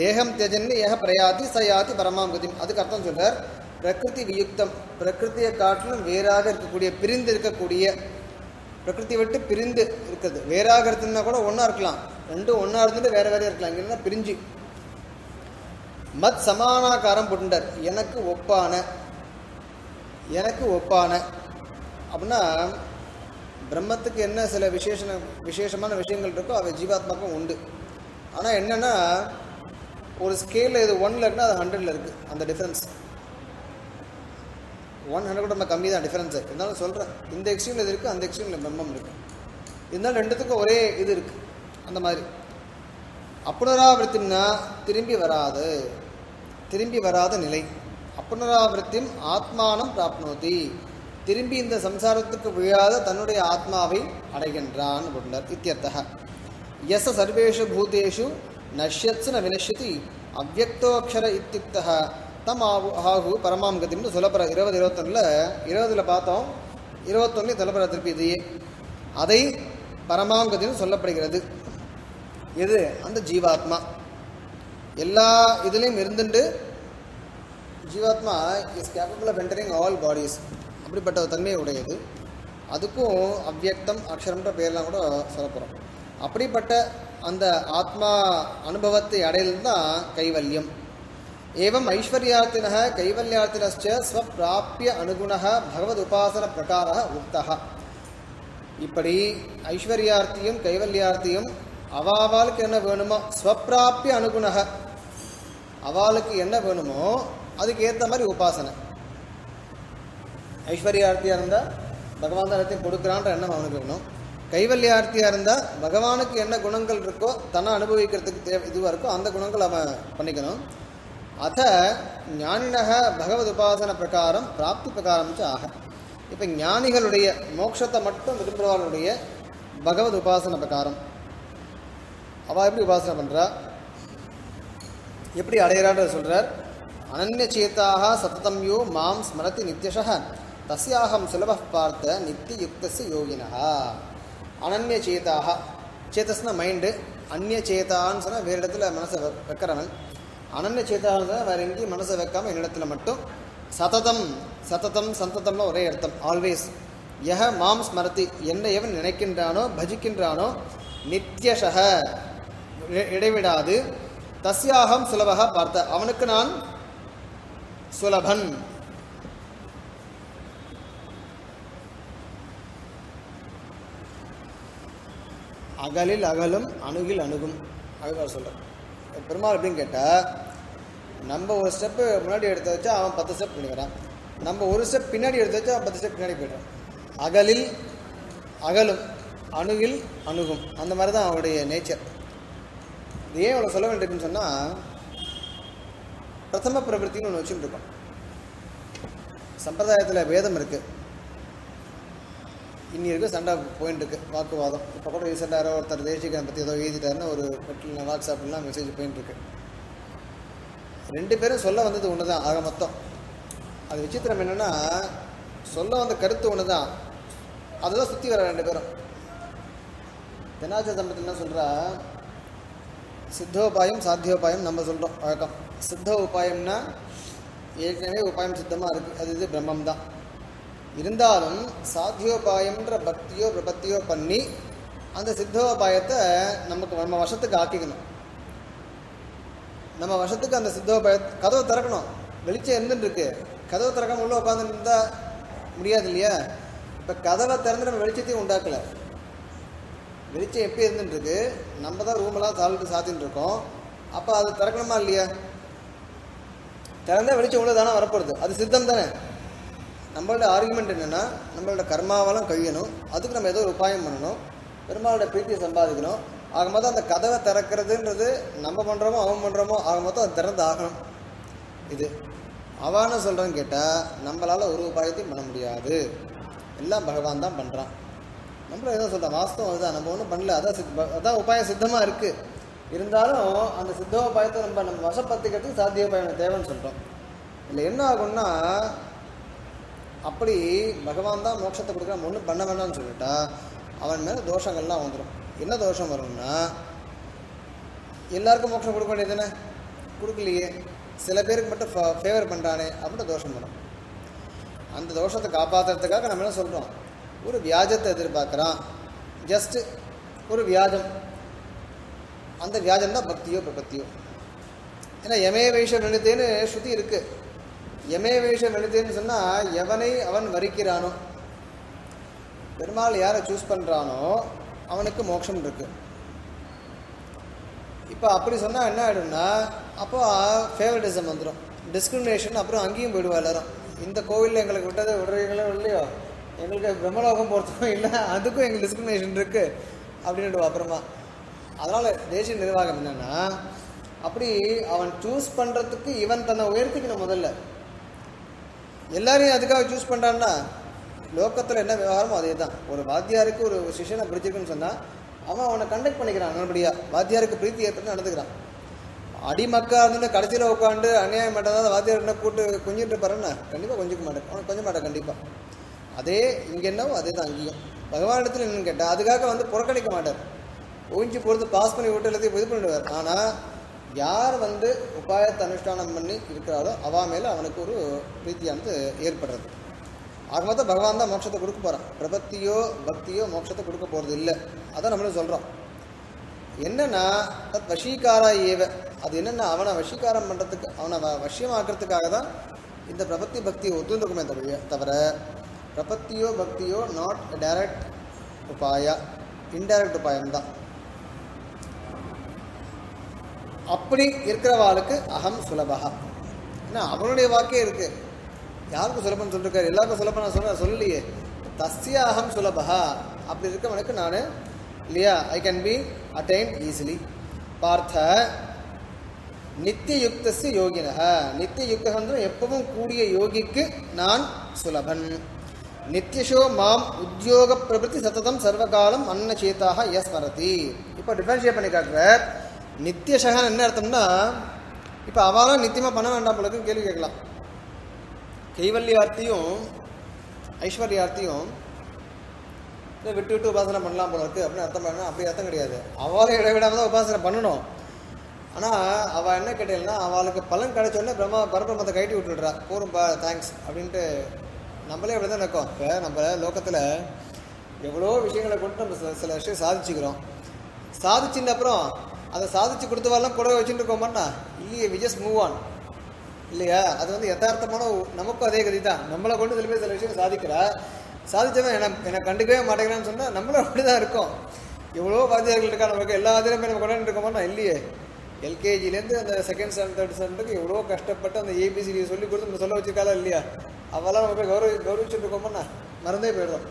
தேகம் தியஜன்னு ஏக பிரயாதி ச யாதி பரமாம் கதிம் அதுக்கு அர்த்தம் சொல்றார் பிரகிருதி வியுக்தம் பிரகிருதியை காட்டிலும் வேறாக இருக்கக்கூடிய பிரிந்து இருக்கக்கூடிய பிரகிருதி விட்டு பிரிந்து இருக்கிறது. வேறாக இருக்குதுன்னா கூட ஒன்றா இருக்கலாம். ரெண்டும் ஒன்றா இருந்துட்டு வேற வேறையாக இருக்கலாம். இங்கே பிரிஞ்சு. மத் சமானாகாரம் புண்டர். எனக்கு ஒப்பான எனக்கு ஒப்பான. அப்படின்னா பிரம்மத்துக்கு என்ன சில விசேஷ விசேஷமான விஷயங்கள் இருக்கோ அவை ஜீவாத்மாக்கும் உண்டு. ஆனால் என்னென்னா ஒரு ஸ்கேலில் இது ஒன்னில் இருக்குன்னா அது ஹண்ட்ரடில் இருக்குது அந்த டிஃப்ரென்ஸ் ஒன் ஹண்ட்ரட் கூட நம்ம கம்மி தான் டிஃப்ரென்ஸு இருந்தாலும் சொல்கிறேன் இந்த எக்ஸ்ட்ரீமில் இது இருக்குது அந்த எக்ஸ்ட்ரீமில் பிரம்மம் இருக்குது இருந்தாலும் ரெண்டுத்துக்கும் ஒரே இது இருக்குது அந்த மாதிரி. அப்புனராவிருத்தின்னா திரும்பி வராது. திரும்பி வராத நிலை. அப்புனராவிருத்தியும் ஆத்மானம் பிராப்னோதி. திரும்பி இந்த சம்சாரத்துக்கு விழாத தன்னுடைய ஆத்மாவை அடைகின்றான் போட்டார் இத்தியர்த்தக. எஸ் சர்வேஷு பூதேஷு நஷ்யத்சு ந வினஷ்யதி. அவ்வக்தோக்ஷர இத்தியுக்தக தம் ஆகு ஆகு பரமாம் கதிம்னு இருபது இருபத்தொன்னில் இருபதில் பார்த்தோம். இருபத்தொன்னில் சொல்லப்படுற திருப்பி இதையே. அதை பரமாங்கதின்னு சொல்லப்படுகிறது. எது? அந்த ஜீவாத்மா. எல்லா இதுலேயும் இருந்துட்டு ஜீவாத்மா is capable of entering all bodies அப்படிப்பட்ட ஒரு தன்மையை உடையது. அதுக்கும் அவ்வியக்தம் அக்ஷரம்ன்ற பேர்லாம் கூட சொல்ல போகிறோம் அப்படிப்பட்ட அந்த ஆத்மா அனுபவத்தை அடையல் தான் கைவல்யம். ஏவம் ஐஸ்வர்யார்த்தின கைவல்யார்த்தினச்ச ஸ்வப்பிராப்பிய அனுகுண பகவத் உபாசன பிரகார உக்தா இப்படி ஐஸ்வர்யார்த்தியும் கைவல்யார்த்தியும் அவாவாளுக்கு என்ன வேணுமோ ஸ்வப்பிராப்பிய அனுகுணக. அவாளுக்கு என்ன வேணுமோ அதுக்கு ஏற்ற மாதிரி உபாசனை. ஐஸ்வர்யார்த்தியாக இருந்தால் பகவான் தான் எல்லாத்தையும் கொடுக்குறான்ற எண்ணம் அவனுக்கு வேணும் கைவல்யார்த்தியாக இருந்தால் பகவானுக்கு என்ன குணங்கள் இருக்கோ தன்னை அனுபவிக்கிறதுக்கு தேவை இதுவாக இருக்கோ அந்த குணங்கள் அவன் பண்ணிக்கணும். அத ஞானினக பகவத் உபாசன பிரகாரம் பிராப்தி பிரகாரம் ச ஆக. இப்போ ஞானிகளுடைய மோட்சத்தை மட்டும் விரும்புகிறவர்களுடைய பகவத் உபாசன பிரகாரம். அவள் எப்படி உபாசனை பண்ணுறா எப்படி அடையிறான்னு சொல்கிறார் அனன்ய சேத்தாக சத்ததம் யோ மாம் ஸ்மரதி நித்யஷ தஸ்யாகம் சுலப பார்த்த நித்தியுக்தஸ் யோகினஹா. அனன்ய சேதாக சேத்தஸ்னா மைண்டு அந்நியச்சேதான்னு சொன்னால் வேறு இடத்துல மனசை வைக்கிறவன். அனன்ய சொன்னால் வேறு எங்கேயும் மனசை வைக்காமல் என்னிடத்துல மட்டும். சததம் சததம் சந்ததம்னு ஒரே அர்த்தம் ஆல்வேஸ் யஹ மாம் ஸ்மரதி என்னை எவன் நினைக்கின்றானோ பஜிக்கின்றானோ நித்யஷக இடைவிடாது. தஸ்யாகம் சுலபக பார்த்த. அவனுக்கு நான் சுலபன். அகலில் அகலும் அணுகில் அணுகும். அழுவார் சொல்கிறார் பெருமாள் எப்படின்னு கேட்டால் நம்ம ஒரு ஸ்டெப்பு முன்னாடி எடுத்து வச்சா அவன் பத்து ஸ்டெப் பண்ணிக்கிறான் நம்ம ஒரு ஸ்டெப் பின்னாடி எடுத்து வச்சா அவன் பத்து ஸ்டெப் பின்னாடி போய்ட்டான் அகலில் அகலும் அணுகில் அணுகும். அந்த மாதிரி தான் அவனுடைய நேச்சர் இது ஏன் இவ்வளோ சொல்ல வேண்டியிருக்குன்னு சொன்னால் பிரதம பிரவருத்தின்னு ஒன்று வச்சுட்டு இருக்கோம். சம்பிரதாயத்தில் வேதம் இருக்குது இன்னி இருக்குது சண்டை போயின்னு இருக்கு வாக்குவாதம். இப்போ கூட ரீசெண்டாக யாரோ ஒருத்தர் தேசிகன் பற்றி ஏதோ எழுதிட்டாருன்னு ஒரு பெட்டில் வாட்ஸ்அப்லாம் மெசேஜ் போயின்னு இருக்கு. ரெண்டு பேரும் சொல்ல வந்தது ஒன்று தான் ஆக மொத்தம். அது விசித்திரம் என்னென்னா சொல்ல வந்த கருத்து ஒன்று தான் அதுதான் சுற்றி வர ரெண்டு பேரும். தெனாச்ச தம்பதி என்ன சொல்கிறா சித்தோபாயம் சாத்தியோபாயம் நம்ம சொல்கிறோம் வழக்கம் சித்த உபாயம்னா ஏற்கனவே உபாயம் சித்தமாக இருக்குது அது இது பிரம்மம் தான் இருந்தாலும் சாத்தியோபாயம்ன்ற பக்தியோ பிரபத்தியோ பண்ணி அந்த சித்தோபாயத்தை நமக்கு நம்ம வசத்துக்கு ஆக்கிக்கணும். நம்ம வசத்துக்கு அந்த சித்தோபாய கதவை திறக்கணும். வெளிச்சம் இருந்துட்டுருக்கு கதவை திறக்காம உள்ளே உட்காந்துட்டு இருந்தால் முடியாது இல்லையா? இப்போ கதவை திறந்து நம்ம வெளிச்சத்தையும் உண்டாக்கலை. வெளிச்சம் எப்படி இருந்துட்டுருக்கு நம்ம தான் ரூமெல்லாம் தாழ்த்து சாத்தின்னு இருக்கோம் அப்போ அது திறக்கணுமா இல்லையா? திறந்தால் வெளிச்சம் உள்ள தானே வரப்போகிறது அது சித்தம் தானே. நம்மளோட ஆர்குமெண்ட் என்னென்னா நம்மளோட கர்மாவெல்லாம் கழியணும். அதுக்கு நம்ம ஏதோ ஒரு உபாயம் பண்ணணும். பெருமாளோட பிரீத்தியை சம்பாதிக்கணும். ஆக மொத்தம் அந்த கதவை திறக்கிறதுன்றது நம்ம பண்ணுறோமோ அவன் பண்ணுறோமோ ஆக மொத்தம் அது திறந்து ஆகணும். இது. அவன்னு சொல்கிறேன்னு கேட்டால் நம்மளால் ஒரு உபாயத்தையும் பண்ண முடியாது. எல்லாம் பகவான் தான் பண்ணுறான் நம்மளும் ஏதோ சொல்கிறோம் வாஸ்தவம் அதுதான். நம்ம ஒன்றும் பண்ணல. அதான் சித் அதான் உபாயம் சித்தமாக இருக்குது இருந்தாலும் அந்த சித்த உபாயத்தை நம்ம நம்ம வசப்படுத்திக்கிறதுக்கு சாத்தியோபாயம் தேவைன்னு சொல்கிறோம் இதில் என்ன ஆகும்னா அப்படி பகவான் தான் மோட்சத்தை கொடுக்குறான் ஒன்றும் பண்ண வேண்டாம்னு சொல்லிட்டா அவன் மேலே தோஷங்கள்லாம் வந்துடும் என்ன தோஷம் வரும்னா எல்லாருக்கும் மோட்சம் கொடுக்க வேண்டியதுன்னு கொடுக்கலையே. சில பேருக்கு மட்டும் ஃபேவர் பண்ணுறானே அப்படின்னு தோஷம் வரும். அந்த தோஷத்தை காப்பாற்றுறதுக்காக நம்ம என்ன சொல்கிறோம் ஒரு வியாஜத்தை எதிர்பார்க்குறான். ஜஸ்ட்டு ஒரு வியாஜம். அந்த வியாஜம் தான் பக்தியோ பிரபத்தியோ. ஏன்னா யமே வைஷ வெளுத்தேன்னு ஸ்ருதி இருக்கு. யமே வைஷ வெளுத்தேன்னு சொன்னால் எவனை அவன் வரிக்கிறானோ பெருமாள் யாரை சூஸ் பண்ணுறானோ அவனுக்கு மோட்சம் இருக்கு. இப்போ அப்படி சொன்னால் என்ன ஆகிடும்னா அப்போ ஃபேவரட்டிசம் வந்துடும் டிஸ்கிரிமினேஷன் அப்புறம் அங்கேயும் போயிடுவா எல்லாரும். இந்த கோவிலில் எங்களுக்கு விட்டதை விடுறீங்களோ இல்லையோ? எங்களுக்கு பிரம்மலோகம் போகிறதுக்கும் இல்லை அதுக்கும் எங்களுக்கு டிஸ்கிரிமினேஷன் இருக்குது அப்படின்னு அப்புறமா. அதனால் தேசிய நிர்வாகம் என்னென்னா அப்படி அவன் சூஸ் பண்ணுறதுக்கு இவன் தன்னை உயர்த்திக்கணும் முதல்ல. எல்லாரையும் அதுக்காக சூஸ் பண்ணுறான்னா லோக்கத்தில் என்ன விவகாரமோ அதே தான் ஒரு வாத்தியாருக்கு ஒரு சிஷனை பிடிச்சிருக்குன்னு சொன்னால் அவன் அவனை கண்டக்ட் பண்ணிக்கிறான் நல்லபடியாக வாத்தியாருக்கு பிரீத்தி ஏற்பட்டு நடந்துக்கிறான். அடிமக்கா இருந்து கடைசியில் உட்காந்து அநியாயம் மாட்டேன் வாத்தியார் என்ன கூட்டு கொஞ்சிட்டு பாருன்னா கண்டிப்பாக கொஞ்சிக்க மாட்டேன் அவன் கொஞ்சம் மாட்டேன் கண்டிப்பாக அதே இங்கே என்னவோ அதே தான் அங்கேயும். பகவான் இடத்துல என்னன்னு கேட்டால் அதுக்காக வந்து புறக்கணிக்க மாட்டார். ஊஞ்சி பொறுத்து பாஸ் பண்ணி விட்டு எல்லாத்தையும் இது பண்ணிடுவார். ஆனால் யார் வந்து உபாயத்தை அனுஷ்டானம் பண்ணி இருக்கிறாரோ அவா மேலே அவனுக்கு ஒரு பிரீத்தியானது ஏற்படுறது. ஆக மொத்தம் பகவான் தான் மோட்சத்தை கொடுக்க போகிறான் பிரபத்தியோ பக்தியோ மோட்சத்தை கொடுக்க போகிறது இல்லை. அதான் நம்மளும் சொல்கிறோம் என்னென்னா தத் வஷீகாரா ஏவ. அது என்னென்னா அவனை வஷீகாரம் பண்ணுறதுக்கு அவனை வ வசியமாக்குறதுக்காக தான் இந்த பிரபத்தி பக்தியை ஒத்துந்துக்குமே தவிர தவிர பிரபத்தியோ பக்தியோ நாட் டைரக்ட் உபாயா இன்டைரக்ட் உபாயம்தான். அப்படி இருக்கிறவாளுக்கு அகம் சுலபகா ஏன்னா அவனுடைய வாக்கே இருக்கு. யாருக்கும் சுலபம்னு சொல்லிருக்காரு? எல்லாருக்கும் சுலபம் நான் சொல்ல சொல்லலையே. தஸ்ய அகம் சுலபகா அப்படி இருக்கவனுக்கு நான் இல்லையா? I can be attain easily பார்த்த நித்தியுக்தஸ்ய யோகினக நித்தியுக்தக வந்து எப்பவும் கூடிய யோகிக்கு நான் சுலபன். நித்யஷோ மாம் உத்தியோக பிரபத்தி சத்ததம் சர்வகாலம் அன்னச்சேதாக யஸ்மரதி. இப்போ டிஃபரன்ஷியேட் பண்ணி காட்டுற நித்தியசகன் என்ன அர்த்தம்னா இப்போ அவளும் நித்தியமாக பண்ண வேண்டாம் போலக்கு கேள்வி கேட்கலாம். கைவல்யார்த்தியும் ஐஸ்வர்யார்த்தியும் இதை விட்டு விட்டு உபாசனை பண்ணலாம் போல இருக்குது அப்படின்னு அர்த்தம் பண்ணணும் அப்படி அர்த்தம் கிடையாது. அவளை இடைவிடாமல் தான் உபாசனை பண்ணணும். ஆனால் அவள் என்ன கேட்டீங்கன்னா அவளுக்கு பலன் கிடைச்சோடனே பிரம்மா பரபிரமத்தை கட்டி விட்டுடுறா. போரும்பா தேங்க்ஸ் அப்படின்ட்டு நம்மளே அப்படி தான் நடக்கும். இப்போ நம்ம லோக்கத்தில் எவ்வளோ விஷயங்களை கொண்டு நம்ம சில விஷயம் சாதிச்சுக்கிறோம். சாதிச்சுட்டு அப்புறம் அதை சாதிச்சு கொடுத்தவாலாம் கூட வச்சுட்டு இருக்கோமாண்ணா இல்லையே வி ஜஸ்ட் மூவ் ஆன் இல்லையா? அது வந்து யதார்த்தமான நமக்கும் அதே கதி தான் நம்மளை கொண்டு சில பேர் சில விஷயம் சாதிக்கிறா. சாதிச்சவன் என்ன என்னை கண்டுக்கவே மாட்டேங்கிறான்னு சொன்னால் நம்மளும் அப்படி தான் இருக்கோம். எவ்வளோ வாத்தியார்கள் இருக்கா நமக்கு? எல்லா வாத்தியாருமே நம்ம கொண்டாந்து இருக்கோமாண்ணா இல்லையே. எல்கேஜிலேருந்து அந்த செகண்ட் ஸ்டாண்டர்ட் தேர்ட் ஸ்டாண்டர்டுக்கு எவ்வளோ கஷ்டப்பட்டு அந்த ஏபிசிடியை சொல்லி கொடுத்து நம்ம சொல்ல வச்சிருக்காளா இல்லையா? அவெல்லாம் நம்ம போய் கௌரவ கௌரவிச்சுட்டு இருக்கோமாண்ணா மறந்தே போயிடுறோம்.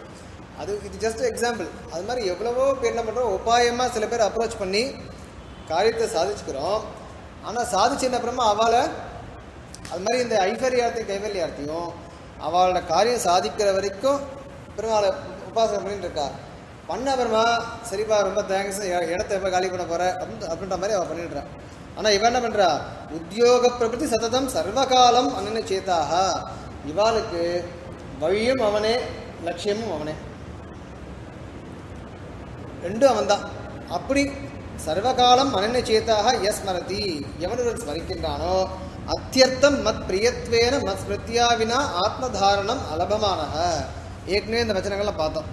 அது இது ஜஸ்ட் எக்ஸாம்பிள் அது மாதிரி எவ்வளவோ பேர் என்ன பண்ணுறோம் உபாயமாக சில பேர் அப்ரோச் பண்ணி காரியத்தை சாதிச்சுக்கிறோம். ஆனால் சாதிச்ச அப்புறமா அவளை அது மாதிரி இந்த ஐஸ்வர்யார்த்தி கைவல்யார்த்தையும் அவளோட காரியம் சாதிக்கிற வரைக்கும் பெருமாளை உபாசனை பண்ணிட்டு இருக்கா. பண்ண அப்புறமா சரிப்பா ரொம்ப தேங்க்ஸ் இடத்த எப்போ காலி பண்ண போகிற அப்படின்னு அப்படின்ற மாதிரி அவள் பண்ணிடுறான் ஆனால் இவன் என்ன பண்ணுறா உத்தியோக பிரபத்தி சததம் சர்வகாலம் அண்ணனை சேத்தாக இவாளுக்கு வழியும் அவனே லட்சியமும் அவனே. ரெண்டும் அவன்தான். அப்படி சர்வகாலம் அனன்ய சேத்தாக எஸ் மரதி எவனுடன் ஸ்மரிக்கின்றானோ அத்தியர்த்தம் மத் பிரியத்வேன மத் ஸ்மிருத்தியாவினா ஆத்மதாரணம் அலபமானக. ஏற்கனவே இந்த வச்சனங்கள்லாம் பார்த்தோம்.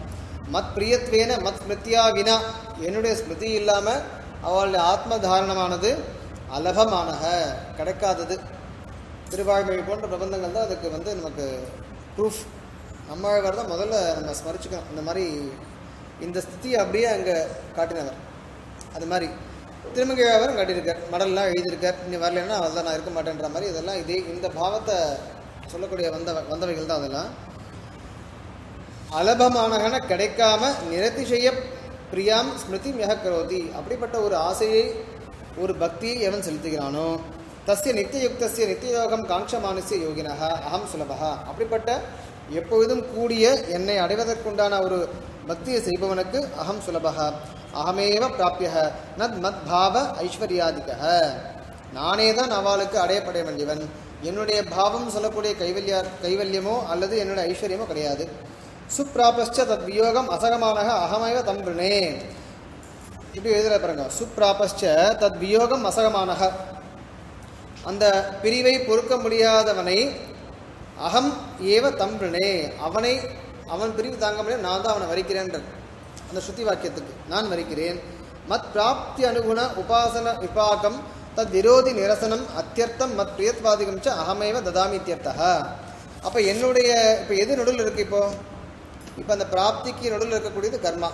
மத் பிரியத்வேன மத் ஸ்மிருத்தியாவினா என்னுடைய ஸ்மிருதி இல்லாமல் அவளுடைய ஆத்மதாரணமானது அலபமானக கிடைக்காதது. திருவாய்மொழி போன்ற பிரபந்தங்கள் தான் அதுக்கு வந்து நமக்கு ப்ரூஃப் நம்மாழ்வார் தான் முதல்ல நம்ம ஸ்மரிச்சுக்கணும் இந்த மாதிரி இந்த ஸ்திதியை அப்படியே அங்கே காட்டினவர் அது மாதிரி திருமங்கையாவரும் காட்டியிருக்கார். மடல்லாம் எழுதியிருக்கார். இனி வரலைன்னா அதெல்லாம் நான் இருக்க மாட்டேன்ற மாதிரி இதெல்லாம் இதே இந்த பாவத்தை சொல்லக்கூடிய வந்த வந்தவைகள் தான் அதெல்லாம். அலபமானகன கிடைக்காம நிரதிசய பிரியாம் ஸ்மிருதி மிக கரோதி. அப்படிப்பட்ட ஒரு ஆசையை ஒரு பக்தியை எவன் செலுத்துகிறானோ? தஸ்ய நித்தியயுக்தஸ்ய நித்தியயோகம் காங்கமானசிய யோகினக அகம் சுலபா அப்படிப்பட்ட எப்பொழுதும் கூடிய என்னை அடைவதற்குண்டான ஒரு பக்தியை செய்பவனுக்கு அகம் சுலபா அகமேவ பிராப்பிய நத் மத் பாவ ஐஸ்வர்யாதிக நானே தான் அவளுக்கு அடையப்பட வேண்டியவன். என்னுடைய பாவம் சொல்லக்கூடிய கைவல்யா கைவல்யமோ அல்லது என்னுடைய ஐஸ்வர்யமோ கிடையாது. சுப்ராபஸ்ச தத் வியோகம் அசகமானக அகமேவ தம்பிரணே இப்படி எழுதுகிற பாருங்க. சுப்ராபஸ்ச தத் வியோகம் அசகமானக அந்த பிரிவை பொறுக்க முடியாதவனை அகம் ஏவ தம்பிரணே அவனை அவன் பிரிவு தாங்க முடியாது நான் தான் அவனை வரிக்கிறேன்றது. அந்த ஸ்ருதி வாக்கியத்துக்கு நான் வரிக்கிறேன். மத் பிராப்தி அனுகுண உபாசன விபாகம் தத் விரோதி நிரசனம் அத்தியர்த்தம் மத் பிரியத்வாதிகம் ச அகமேவ ததாமி இத்தியர்த்தா அப்போ என்னுடைய இப்போ எது நடுவில் இருக்கு இப்போ? இப்போ அந்த பிராப்திக்கு நடுவில் இருக்கக்கூடியது கர்மா.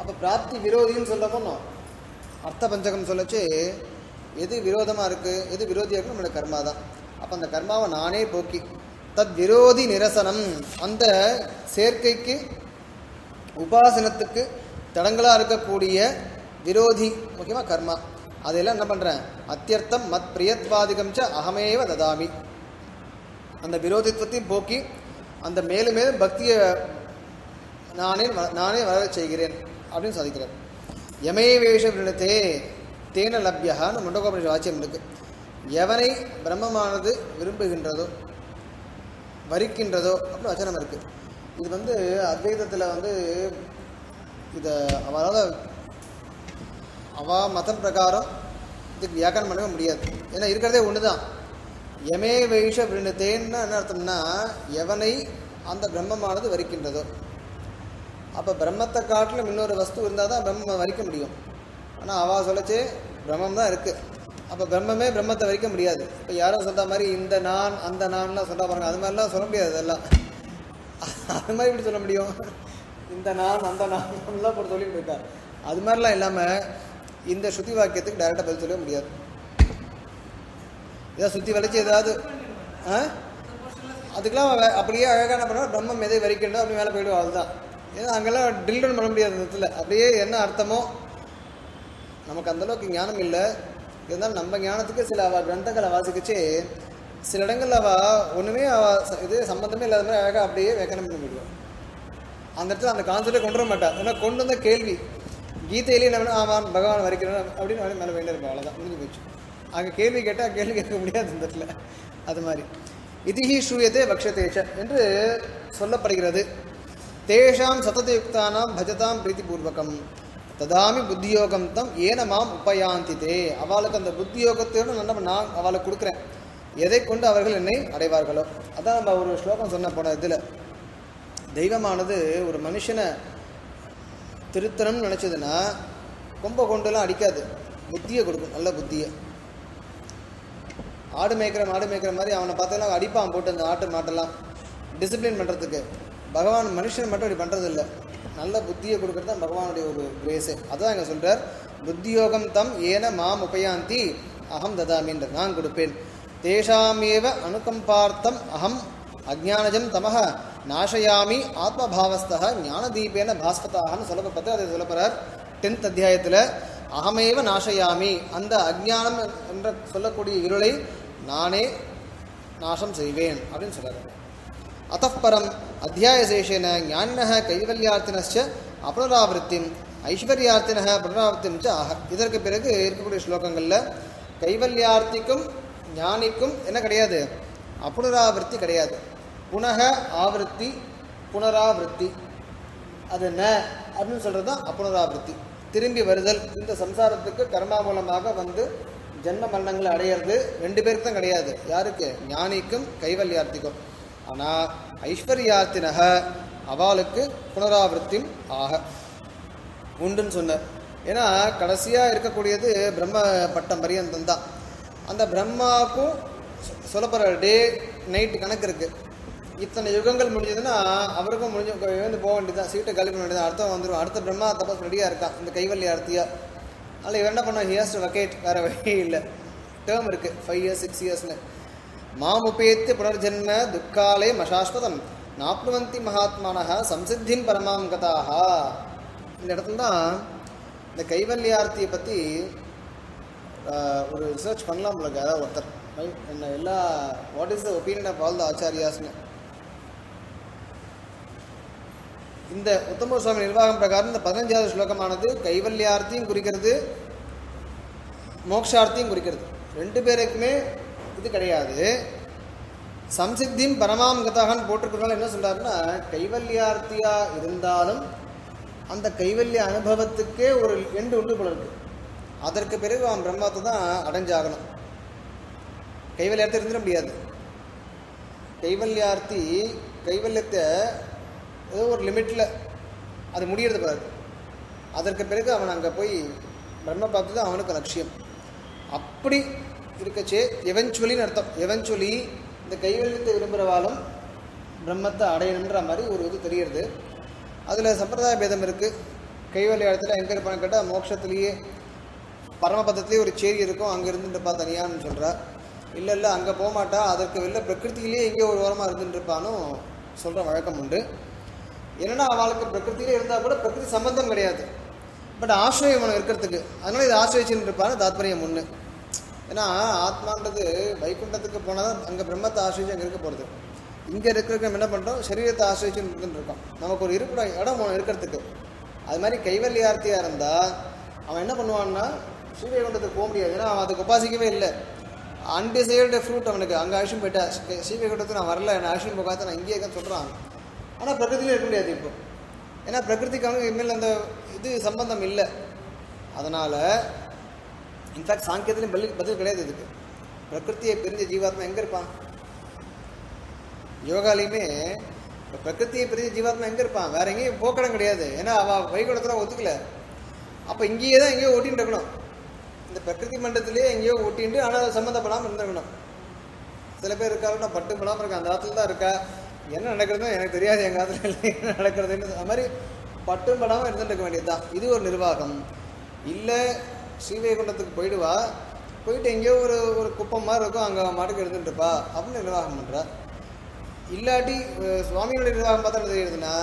அப்போ பிராப்தி விரோதின்னு சொல்ல போனோம். அர்த்த பஞ்சகம் சொல்லச்சு எது விரோதமாக இருக்குது எது விரோதியாக இருக்குது நம்மளோட கர்மா தான். அப்போ அந்த கர்மாவை நானே போக்கி. தத் விரோதி நிரசனம். அந்த சேர்க்கைக்கு உபாசனத்துக்கு தடங்களாக இருக்கக்கூடிய விரோதி முக்கியமாக கர்மா. அதையெல்லாம் என்ன பண்ணுறேன் அத்தியர்த்தம் மத் பிரியத்வாதிகம் ச அகமேவ ததாமி. அந்த விரோதித்துவத்தையும் போக்கி அந்த மேலும் மேலும் பக்தியை நானே நானே வர செய்கிறேன் அப்படின்னு சாதிக்கிறார். யமே வேஷ தேன லப்யகான்னு முண்டகோபுர வாக்கியம் இருக்கு. எவனை பிரம்மமானது விரும்புகின்றதோ வரிக்கின்றதோ அப்படின்னு வச்சனம் இருக்கு. இது வந்து அத்வைதத்தில் வந்து இதை அவரால் அவா மதம் பிரகாரம் இதுக்கு வியாக்கரணம் பண்ணவே முடியாது. ஏன்னா இருக்கிறதே ஒன்று தான் எமே வைஷ விருணத்தேன்னு என்ன அர்த்தம்னா எவனை அந்த பிரம்மமானது வரிக்கின்றதோ. அப்போ பிரம்மத்தை காட்டிலும் இன்னொரு வஸ்து இருந்தால் தான் பிரம்ம வரிக்க முடியும். ஆனால் அவா சொல்லச்சு பிரம்மம் தான் இருக்குது அப்போ பிரம்மமே பிரம்மத்தை வரைக்க முடியாது. இப்போ யாரோ சொல்கிற மாதிரி இந்த நான் அந்த நான்லாம் சொல்ல பாருங்க. அது மாதிரிலாம் சொல்ல முடியாது அதெல்லாம். அது மாதிரி எப்படி சொல்ல முடியும்? இந்த நான் அந்த நான்லாம் போட்டு சொல்லிட்டு இருக்கா. அது மாதிரிலாம் இல்லாமல் இந்த ஸ்ருதி வாக்கியத்துக்கு டைரெக்டாக பதில் சொல்ல முடியாது. ஏதாவது சுற்றி வளைச்சு ஏதாவது ஆ? அதுக்கெல்லாம் அப்படியே அழகாக என்ன பிரம்மம் எதை வரைக்கணும் அப்படி மேலே போயிடுவோம் அதுதான் ஏன்னா அங்கெல்லாம் டில்டன் பண்ண முடியாது இந்த இடத்துல. அப்படியே என்ன அர்த்தமோ நமக்கு அந்தளவுக்கு ஞானம் இல்லை. இருந்தாலும் நம்ம ஞானத்துக்கு சில அவ கிரந்தங்களை வாசிக்கிச்சு சில இடங்களில் அவ ஒன்றுமே அவ இது சம்மந்தமே இல்லாத மாதிரி அழகாக அப்படியே வியாக்கரணம் பண்ணி விடுவான் அந்த இடத்துல அந்த கான்செப்டே கொண்டு வர மாட்டாள் ஏன்னா கொண்டு வந்த கேள்வி கீதையிலேயே என்ன ஆமாம் பகவான் வரைக்கிறேன் அப்படின்னு அவனே மேலே வேண்டியிருப்போம் அவ்வளோதான் முடிஞ்சு போச்சு. அங்கே கேள்வி கேட்டால் கேள்வி கேட்க முடியாது இந்த இடத்துல. அது மாதிரி. இதிஹி ஸ்ரூயத்தே பக்ஷதேஷ என்று சொல்லப்படுகிறது. தேஷாம் சததயுக்தானாம் பஜதாம் பிரீத்திபூர்வகம். ததாமி புத்தியோகம் தம் ஏன மாம் உபயாந்தி தே. அவளுக்கு அந்த புத்தியோகத்தோடு நம்ம நான் அவளுக்கு கொடுக்குறேன். எதை கொண்டு அவர்கள் என்னை அடைவார்களோ. அதான் நம்ம ஒரு ஸ்லோகம் சொன்ன போன இதில். தெய்வமானது ஒரு மனுஷனை திருத்தணும்னு நினச்சதுன்னா கொம்பை கொண்டுலாம் அடிக்காது. புத்தியை கொடுக்கும் நல்ல புத்தியை. ஆடு மேய்க்கிற மாடு மேய்க்கிற மாதிரி அவனை பார்த்தெல்லாம் அடிப்பான் போட்டு அந்த ஆட்டு மாட்டெல்லாம். டிசிப்ளின் பண்ணுறதுக்கு பகவான் மனுஷன் மட்டும் அப்படி பண்ணுறதில்லை நல்ல புத்தியை கொடுக்கறது தான் பகவானுடைய ஒரு கிரேஸு அதுதான் இங்கே சொல்கிறார் புத்தியோகம் தம் ஏன மாம் உபயாந்தி அகம் ததாமின்ற நான் கொடுப்பேன். தேஷாமேவ அனுகம்பார்த்தம் அகம் அஜானஜம் தமக நாசயாமி ஆத்மபாவஸ்தக ஞானதீபேன பாஸ்வதாகனு சொல்லப்பட்டு அதை சொல்லப்படுறார் டென்த் அத்தியாயத்தில் அகமேவ நாசயாமி அந்த அஜ்ஞானம் என்ற சொல்லக்கூடிய இருளை நானே நாசம் செய்வேன் அப்படின்னு சொல்கிறார் சொல்றாரு அத்தப்பரம் அத்தியாயசேஷேன ஞான கைவல்யார்த்தினச்ச அபுனராவருத்தின் ஐஸ்வர்யார்த்தின புனராவருத்திம் ச ஆக இதற்கு பிறகு இருக்கக்கூடிய ஸ்லோகங்களில் கைவல்யார்த்திக்கும் ஞானிக்கும் என்ன கிடையாது? அப்புனராவர்த்தி கிடையாது. புனக ஆவருத்தி புனராவருத்தி. அது ந அப்படின்னு சொல்கிறது தான் அப்புனராவருத்தி திரும்பி வருதல். இந்த சம்சாரத்துக்கு கர்மா மூலமாக வந்து ஜென்ம மரணங்களை அடையிறது ரெண்டு பேருக்கு தான் கிடையாது. யாருக்கு? ஞானிக்கும் கைவல்யார்த்திக்கும். ஆனால் ஐஸ்வர்யார்த்தினக அவளுக்கு புனராவருத்தியும் ஆக. உண்டுன்னு சொன்னார் ஏன்னா கடைசியாக இருக்கக்கூடியது பிரம்ம பட்டம் பரியந்தம் தான் அந்த பிரம்மாவுக்கும் சொல்லப்படுற டே நைட் கணக்கு இருக்குது இத்தனை யுகங்கள் முடிஞ்சதுன்னா அவருக்கும் முடிஞ்சு எழுந்து போக வேண்டியதான் சீட்டை காலி பண்ண வேண்டியதான் அடுத்தவன் வந்துடும் அடுத்த பிரம்மா தப்பஸ் ரெடியாக இருக்கான். இந்த கைவல்லி அர்த்தியா அதில் இவன் என்ன பண்ண ஹியர்ஸ் டு வக்கேட் வேறு வழி இல்லை. டேர்ம் இருக்குது ஃபைவ் இயர்ஸ் சிக்ஸ் இயர்ஸ்னு மாமுபேத்து புனர்ஜன்ம துக்காலே மசாஸ்வதம். நாப்னுவந்தி மகாத்மானக சம்சித்தின் பரமாம் கதாக இந்த இடத்துல தான் இந்த கைவல்யார்த்தியை பற்றி ஒரு ரிசர்ச் பண்ணலாம் உங்களுக்கு அதாவது ஒருத்தர் என்ன எல்லா what is the opinion of all the ஆச்சாரியாஸ்னு. இந்த உத்தம சுவாமி நிர்வாகம் பிரகாரம் இந்த பதினஞ்சாவது ஸ்லோகமானது கைவல்யார்த்தியும் குறிக்கிறது மோக்ஷார்த்தியும் குறிக்கிறது. ரெண்டு பேருக்குமே இது கிடையாது. சம்சித்தியும் பரமாம் கதாகன்னு போட்டிருக்கிறனால என்ன சொல்றாருன்னா கைவல்யார்த்தியா இருந்தாலும் அந்த கைவல்ய அனுபவத்துக்கே ஒரு எண்டு உண்டு போல இருக்கு. அதற்கு பிறகு அவன் பிரம்மத்தை தான் அடைஞ்சாகணும். கைவல்யார்த்தி இருந்துட முடியாது. கைவல்யார்த்தி கைவல்யத்தை ஏதோ ஒரு லிமிட்டில் அது முடியறது பாரு அதற்கு பிறகு அவன் அங்கே போய் பிரம்ம பார்த்து தான் அவனுக்கு லட்சியம். அப்படி இருக்கச்சே. எவென்ச்சுவலின்னு அர்த்தம். எவென்ச்சுவலி இந்த கைவல்யத்தை விரும்புகிறவாலும் பிரம்மத்தை அடையணுன்ற மாதிரி ஒரு இது தெரியுது அதில் சம்பிரதாய பேதம் இருக்குது கைவல்ய இடத்துல எங்கே இருப்பான்னு கேட்டால் மோட்சத்துலேயே பரமபதத்துலேயே ஒரு சேரி இருக்கும். அங்கே இருந்துட்டுப்பா தனியான்னு சொல்கிறா இல்லை இல்லை அங்கே போக மாட்டா அதற்கு வெளில பிரகிருத்திலேயே எங்கேயோ ஒரு ஓரமாக இருந்துட்டு இருப்பானும் சொல்கிற வழக்கம் உண்டு. என்னென்னா அவளுக்கு பிரகிருத்திலே இருந்தால் கூட பிரகிருதி சம்பந்தம் கிடையாது. பட் ஆசிரியம் இருக்கிறதுக்கு. அதனால இது ஆசிரியச்சுன்னு இருப்பான்னு தாத்பரியம் ஒன்று ஏன்னா ஆத்மான்றது வைகுண்டத்துக்கு போனால் தான் அங்கே பிரம்மத்தை ஆசிரிச்சு அங்கே இருக்க போகிறது இங்கே இருக்கிறதுக்கு நம்ம என்ன பண்ணுறோம் சரீரத்தை ஆசிரிச்சுன்னு இருக்கோம். நமக்கு ஒரு இருக்கிற இடம் இருக்கிறதுக்கு. அது மாதிரி கைவல்யார்த்தியாக இருந்தால் அவன் என்ன பண்ணுவான்னா ஸ்ரீவைகுண்டத்துக்கு போக முடியாது. ஏன்னா அவன் அதுக்கு உபாசிக்கவே இல்லை. அன்டிசைடு ஃப்ரூட் அவனுக்கு. அங்கே அழிச்சும் போயிட்டா. ஸ்ரீவைகுண்டத்துக்கு நான் வரல. நான் அழிச்சும் போகாத நான் இங்கேயே இருக்கேன்னு சொல்கிறான் ஆனால் பிரகிருதியில இருக்க முடியாது இப்போ. ஏன்னா பிரகிருதிக்கு அவனுக்கு இனிமேல் அந்த இது சம்பந்தம் இல்லை. அதனால் இன்ஃபேக்ட் சாங்கியத்துலையும் பதில் பதில் கிடையாது இதுக்கு. பிரகிருத்தியை பிரிஞ்ச ஜீவாத்மா எங்கே இருப்பான்? யோகாலையுமே இப்போ பிரகிருத்தியை பிரிஞ்ச ஜீவாத்மா எங்கே இருப்பான்? வேற எங்கேயும் போக்கடம் கிடையாது. ஏன்னா அவள் வைகுண்டத்தில் ஒத்துக்கல. அப்போ இங்கேயே தான் எங்கேயோ ஓட்டின்னு இருக்கணும். இந்த பிரகிருதி மண்டலத்திலேயே எங்கேயோ ஓட்டின்ட்டு ஆனால் சம்மந்தப்படாமல் இருந்திருக்கணும். சில பேர் இருக்காங்க நான் பட்டு படாமல் இருக்கேன். அந்த காலத்தில் தான் இருக்கா? என்ன நடக்கிறதுன்னு எனக்கு தெரியாது எங்கள் காலத்தில் இல்லை என்ன நடக்கிறதுன்னு. அது மாதிரி பட்டும் படாமல் இருந்துட்டு இருக்க வேண்டியது தான் இது ஒரு நிர்வாகம். இல்லை ஸ்ரீவைகுண்டத்துக்கு போயிடுவா. போயிட்டு எங்கேயோ ஒரு ஒரு குப்பம் மாதிரி இருக்கும் அங்கே மாட்டுக்கு இருந்துட்டு இருப்பா. அப்படின்னு நிர்வாகம் பண்ணுறா இல்லாட்டி சுவாமிகளுடைய நிர்வாகம் பார்த்தா என்ன தெரியுதுன்னா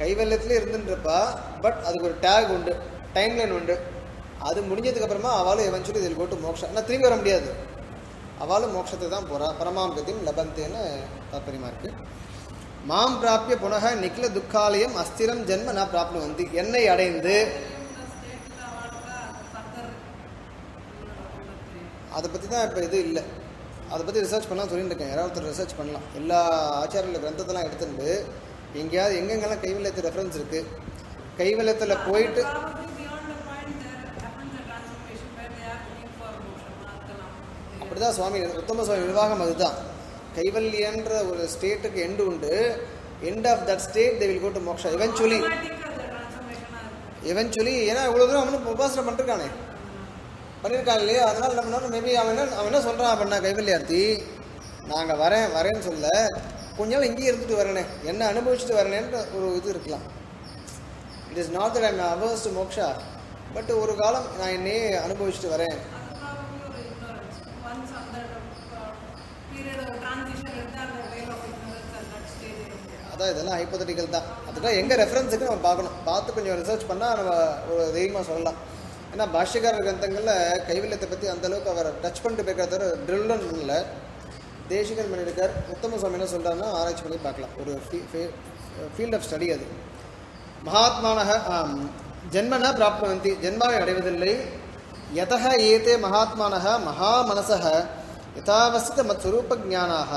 கைவல்லத்திலே இருந்துட்டுருப்பா பட் அதுக்கு ஒரு டேக் உண்டு டைம்லைன் உண்டு. அது முடிஞ்சதுக்கப்புறமா அவளும் எவன்ச்சுவலி இதில் போட்டு மோட்சம். ஆனால் திரும்பி வர முடியாது. அவளும் மோட்சத்தை தான் போகிறா பரமாம் லபந்தேன்னு தாற்பயமா இருக்குது மாம் பிராப்பிய புனக நிக்கில துக்காலயம் அஸ்திரம் ஜென்ம நான் பிராப்னு வந்து என்னை அடைந்து அதை பற்றி தான் இப்போ இது இல்லை. அதை பற்றி ரிசர்ச் பண்ணலாம் சொல்லிட்டு இருக்கேன். யாராவது ஒருத்தர் ரிசர்ச் பண்ணலாம். எல்லா ஆச்சாரியர்கள் கிரந்தத்தெல்லாம் எடுத்துட்டு எங்கேயாவது எங்கெங்கெல்லாம் கைவல்யத்து ரெஃபரன்ஸ் இருக்குது கைவல்யத்தில் போயிட்டு அப்படிதான் சுவாமி உத்தம சுவாமி நிர்வாகம் அதுதான். கைவல்யன்ற ஒரு ஸ்டேட்டுக்கு எண்டு உண்டு. End of that state they will go to moksha eventually eventually ஏன்னா இவ்வளோ தூரம் அவனும் உபாசனை பண்ணிருக்கானே. பண்ணியிருக்கான் இல்லையா அதனால என்ன பண்ணாலும் மேபி அவன் என்ன அவன் என்ன சொல்கிறான் அப்படின்னா கைவல்யார்த்தி நாங்கள் வரேன் வரேன்னு சொல்ல கொஞ்ச நாள் இங்கேயே இருந்துட்டு வரேனே என்ன அனுபவிச்சுட்டு வரேனேன்ற ஒரு இது இருக்கலாம். It is not that I'm ours to moksha but ஒரு காலம் நான் என்னையே அனுபவிச்சுட்டு வரேன். அதான் இதெல்லாம் ஹைப்போதட்டிக்கல் தான். அதுக்கெல்லாம் எங்கே ரெஃபரன்ஸுக்கு நம்ம பார்க்கணும். பார்த்து கொஞ்சம் ரிசர்ச் பண்ணால் நம்ம ஒரு தைரியமாக சொல்லலாம். ஏன்னா பாஷ்யகார கிரந்தங்களில் கைவில்லத்தை பற்றி அந்தளவுக்கு அவர் டச் பண்ணிட்டு போயிருக்காரு தவிர ட்ரில்லன் இல்லை. தேசிகன் பண்ணியிருக்கார் உத்தம சுவாமி என்ன சொல்கிறாருன்னா ஆராய்ச்சி பண்ணி பார்க்கலாம். ஒரு ஃபீல்ட் ஆஃப் ஸ்டடி அது. மகாத்மானக ஜென்மன பிராப்னுவந்தி ஜென்மாவை அடைவதில்லை. யதக ஏதே மகாத்மானக மகாமனசக யதாவசித மத் ஸ்வரூப ஜானாக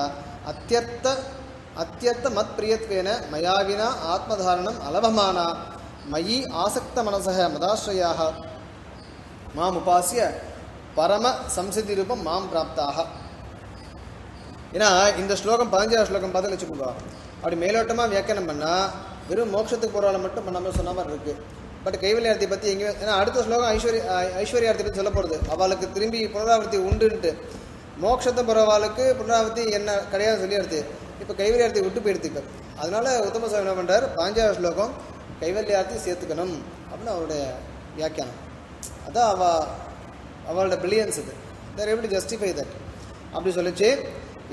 அத்தியர்த்த அத்தியர்த்த மத் பிரியத்வேன மயாவினா ஆத்மதாரணம் அலபமானா மயி ஆசக்த மனசக மதாஸ்ரயாக மாம் உபாசிய பரம சம்சிதி ரூபம் மாம் பிராப்தாக. ஏன்னா இந்த ஸ்லோகம் பதினஞ்சாவது ஸ்லோகம் பார்த்து வச்சுக்கோங்க. அப்படி மேலோட்டமாக வியாக்கியானம் பண்ணால் வெறும் மோட்சத்துக்கு போகிறவளை மட்டும் பண்ணாமல் சொன்ன மாதிரி இருக்கு. பட் கைவல்யார்த்தி பற்றி எங்கேயும் ஏன்னா அடுத்த ஸ்லோகம் ஐஸ்வர்ய ஐஸ்வர்யார்த்தி பற்றி சொல்ல போகிறது அவளுக்கு திரும்பி புனராவர்த்தி உண்டுன்ட்டு. மோட்சத்தை போகிறவாளுக்கு புனராவர்த்தி என்ன கிடையாது சொல்லிடுது இப்போ கைவல்யார்த்தி விட்டு போயிடுது இப்போ. அதனால உத்தம சுவாமி என்ன பண்ணுறாரு பதினஞ்சாவது ஸ்லோகம் கைவல்யார்த்தி சேர்த்துக்கணும். அப்படின்னு அவருடைய வியாக்கியானம். அதான் அவ அவளோட பிரில்லியன்ஸ் இது. தேர் எப்படி ஜஸ்டிஃபை தட் அப்படி சொல்லிச்சு.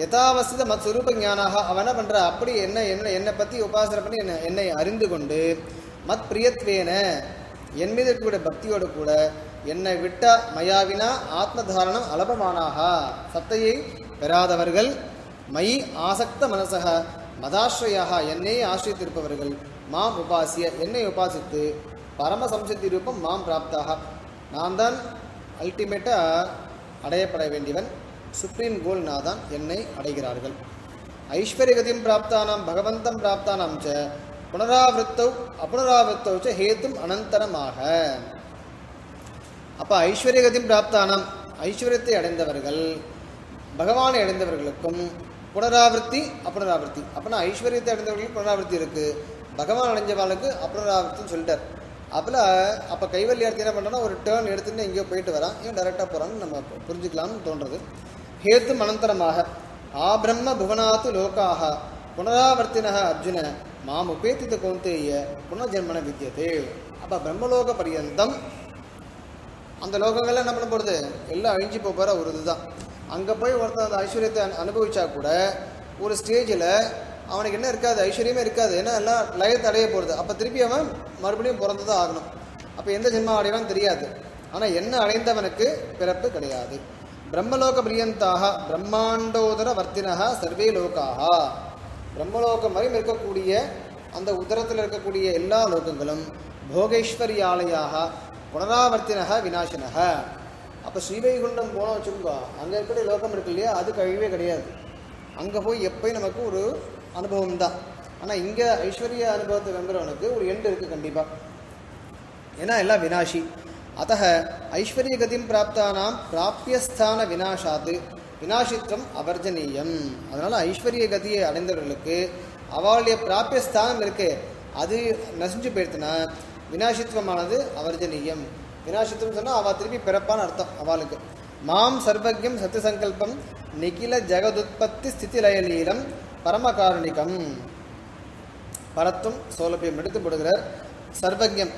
யதாவஸ்தித மத் சுரூப ஞானாக அவன் என்ன பண்ணுறா அப்படி என்ன என்ன என்னை பற்றி உபாசனை பண்ணி என்ன என்னை அறிந்து கொண்டு மத் பிரியத்வேன என் மீது கூட பக்தியோடு கூட என்னை விட்ட மயாவினா ஆத்மதாரணம் அலபமானாக. சத்தையை பெறாதவர்கள் மயி ஆசக்த மனசக மதாஸ்ரயாக என்னையே ஆசிரியத்திருப்பவர்கள் மாம் உபாசிய என்னை உபாசித்து பரம சம்சத்தி ரூபம் மாம் பிராப்தாக. நான் தான் அல்டிமேட்டாக அடையப்பட வேண்டியவன். சுப்ரீம் கோல் நான் தான் என்னை அடைகிறார்கள். ஐஸ்வர்யகதிம் பிராப்தானாம் பகவந்தம் பிராப்தானாம் ச புனராவிருத்தௌ அப்புனராவృத்தௌ ச ஹேத்தும் அனந்தரமாக. அப்போ ஐஸ்வர்யகதிம் பிராப்தானம் ஐஸ்வர்யத்தை அடைந்தவர்கள் பகவானை அடைந்தவர்களுக்கும் புனராவிருத்தி அப்புனராவிருத்தி அப்போனா ஐஸ்வர்யத்தை அடைந்தவர்களுக்கு புனராவிருத்தி இருக்கு. பகவான் அடைஞ்சவாளுக்கு அப்புனராவிருத்தின்னு சொல்லிட்டார். அப்பல அப்போ கைவல்யார்த்தி என்ன பண்ணுறோன்னா ஒரு டேர்ன் எடுத்துட்டு எங்கேயோ போயிட்டு வரான். ஏன் டைரெக்டாக போகிறான்னு நம்ம புரிஞ்சுக்கலாம்னு தோன்றது. ஹேத்து அனந்தரமாக ஆ பிரம்ம புவனாத்து லோக்காக புனராவர்த்தின அர்ஜுன மாம் உபேத்தித கௌந்தேய புனர்ஜென்மன வித்தியதே அப்போ பிரம்மலோக பரியந்தம் அந்த லோகங்கள்லாம் என்ன பண்ண போகிறது எல்லாம் அழிஞ்சு போகிற ஒரு இதுதான். அங்கே போய் ஒருத்தர் அந்த ஐஸ்வர்யத்தை அனு- அனுபவிச்சா கூட ஒரு ஸ்டேஜில் அவனுக்கு என்ன இருக்காது ஐஸ்வர்யமே இருக்காது. ஏன்னா எல்லாம் லயத்தை அடைய போகிறது அப்போ திருப்பி அவன் மறுபடியும் பிறந்து தான் ஆகணும். அப்போ எந்த ஜென்மம் அடைவான்னு தெரியாது. ஆனால் என்ன அடைந்தவனுக்கு பிறப்பு கிடையாது. பிரம்மலோக பிரியந்தாக பிரம்மாண்டோதர வர்த்தினக சர்வே லோக்காக பிரம்மலோகம் வரையும் இருக்கக்கூடிய அந்த உதரத்தில் இருக்கக்கூடிய எல்லா லோகங்களும் போகேஸ்வரியாலயாக புனராவர்த்தினக விநாசினக. அப்போ ஸ்ரீவைகுண்டம் போனோம் வச்சுக்கோங்க. அங்கே இருக்கிற லோகம் இருக்கு இல்லையா? அது கழிவே கிடையாது. அங்கே போய் எப்பயும் நமக்கு ஒரு அனுபவம் தான் ஆனால் இங்கே ஐஸ்வர்ய அனுபவத்தை வெம்புறவனுக்கு ஒரு எண்டு இருக்குது கண்டிப்பாக ஏன்னா எல்லாம் வினாஷி. அத்த ஐஸ்வர்யகதிம் பிராப்தானாம் பிராப்பியஸ்தான வினாஷாத்து. வினாஷித்வம் அவர்ஜனீயம். அதனால் ஐஸ்வர்ய கதியை அடைந்தவர்களுக்கு அவளுடைய பிராப்பியஸ்தானம் இருக்கு. அது நசிஞ்சு போயிடுத்துனா வினாஷித்வமானது அவர்ஜனீயம். வினாஷித்வம் சொன்னால் அவள் திருப்பி பிறப்பான்னு அர்த்தம் அவளுக்கு. மாம் சர்வஜம் சத்தியசங்கல்பம் நிகில ஜெகதுத்பத்தி ஸ்திதிலயலீலம் பரமகாருணிகம் பரத்தும் சோலபியம் எடுத்து போடுகிறார். சர்வஜம்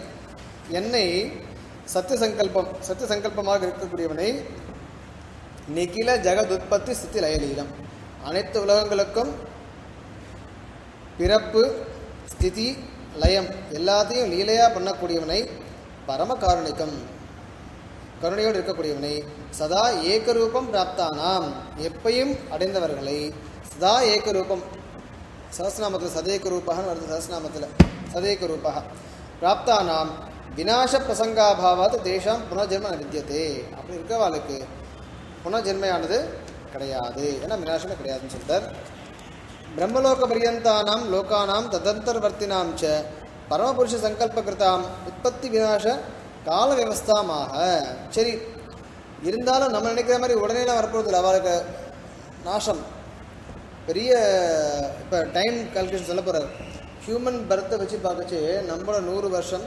என்னை சத்திய சங்கல்பம் சத்திய சங்கல்பமாக இருக்கக்கூடியவனை நிகில ஜெகதுற்பத்தி ஸ்திதி லயலீலம். அனைத்து உலகங்களுக்கும் பிறப்பு ஸ்திதி லயம் எல்லாத்தையும் லீலையாக பண்ணக்கூடியவனை பரம காருணிகம் கருணையோடு இருக்கக்கூடியவனை சதா ஏகரூபம் பிராப்தானாம். எப்பையும் அடைந்தவர்களை சதா ஏகரூபம். சஹஸ்ரநாமத்தில் சதேக ரூபகன்னு வருது சஹஸ்ரநாமத்தில் சதேக ரூபக பிராப்தானாம் விநாச பிரசங்காபாவாத் தேஷாம் புனர்ஜென்ம வித்தியதே அப்படி இருக்கவாளுக்கு புனர்ஜென்மையானது கிடையாது. ஏன்னா விநாசமே கிடையாதுன்னு சொல்லிட்டார் பிரம்மலோக பரியந்தானாம் லோகானாம் ததந்தர்வர்த்தினாம் ச பரமபுருஷ சங்கல்பகிருதாம் உற்பத்தி விநாச கால வியவஸ்தாமாக சரி இருந்தாலும் நம்ம நினைக்கிற மாதிரி உடனேலாம் வரப்போகிறது இல்லை அவளுக்கு நாசம். பெரிய இப்போ டைம் கால்குலேஷன் சொல்ல போகிறார் ஹியூமன் பர்த்தை வச்சு பார்க்கச்சு நம்மளோட நூறு வருஷம்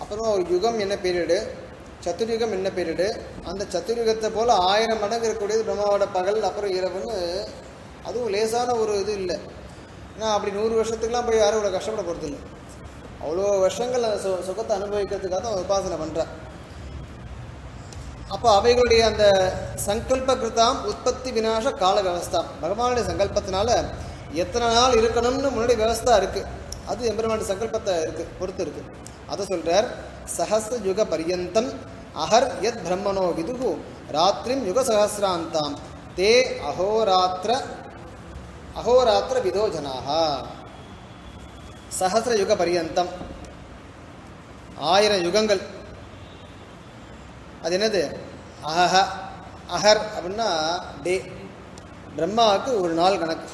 அப்புறமா ஒரு யுகம் என்ன பீரியடு சத்துர்யுகம் என்ன பீரியடு அந்த சத்துர்யுகத்தை போல் ஆயிரம் மடங்கு இருக்கக்கூடியது பிரம்மாவோட பகல் அப்புறம் இரவுன்னு அதுவும் லேசான ஒரு இது இல்லை. ஏன்னா அப்படி நூறு வருஷத்துக்குலாம் போய் யாரும் இவ்வளோ கஷ்டப்பட போகிறது இல்லை அவ்வளோ வருஷங்கள் அந்த சு சுகத்தை அனுபவிக்கிறதுக்காக தான் உபாசனை பண்ணுறேன் அப்போ அவைகளுடைய அந்த சங்கல்ப கிருதாம் உற்பத்தி விநாச கால வியவஸ்தா பகவானுடைய சங்கல்பத்தினால எத்தனை நாள் இருக்கணும்னு முன்னாடி வியவஸ்தா இருக்கு. அது எம்பெருமானுடைய சங்கல்பத்தை இருக்கு பொறுத்து இருக்கு. அதை சொல்றார் சஹஸ்ர யுக பரியந்தம் அஹர் எத் பிரம்மனோ விதுகு ராத்திரிம் யுக சகசிராந்தாம் தே அஹோராத்திர அஹோராத்திர விதோ ஜனாக சஹசிர யுக பரியந்தம். ஆயிரம் யுகங்கள். அது என்னது? அஹஹ அஹர் அப்படின்னா டே. பிரம்மாவுக்கு ஒரு நாள் கணக்கு.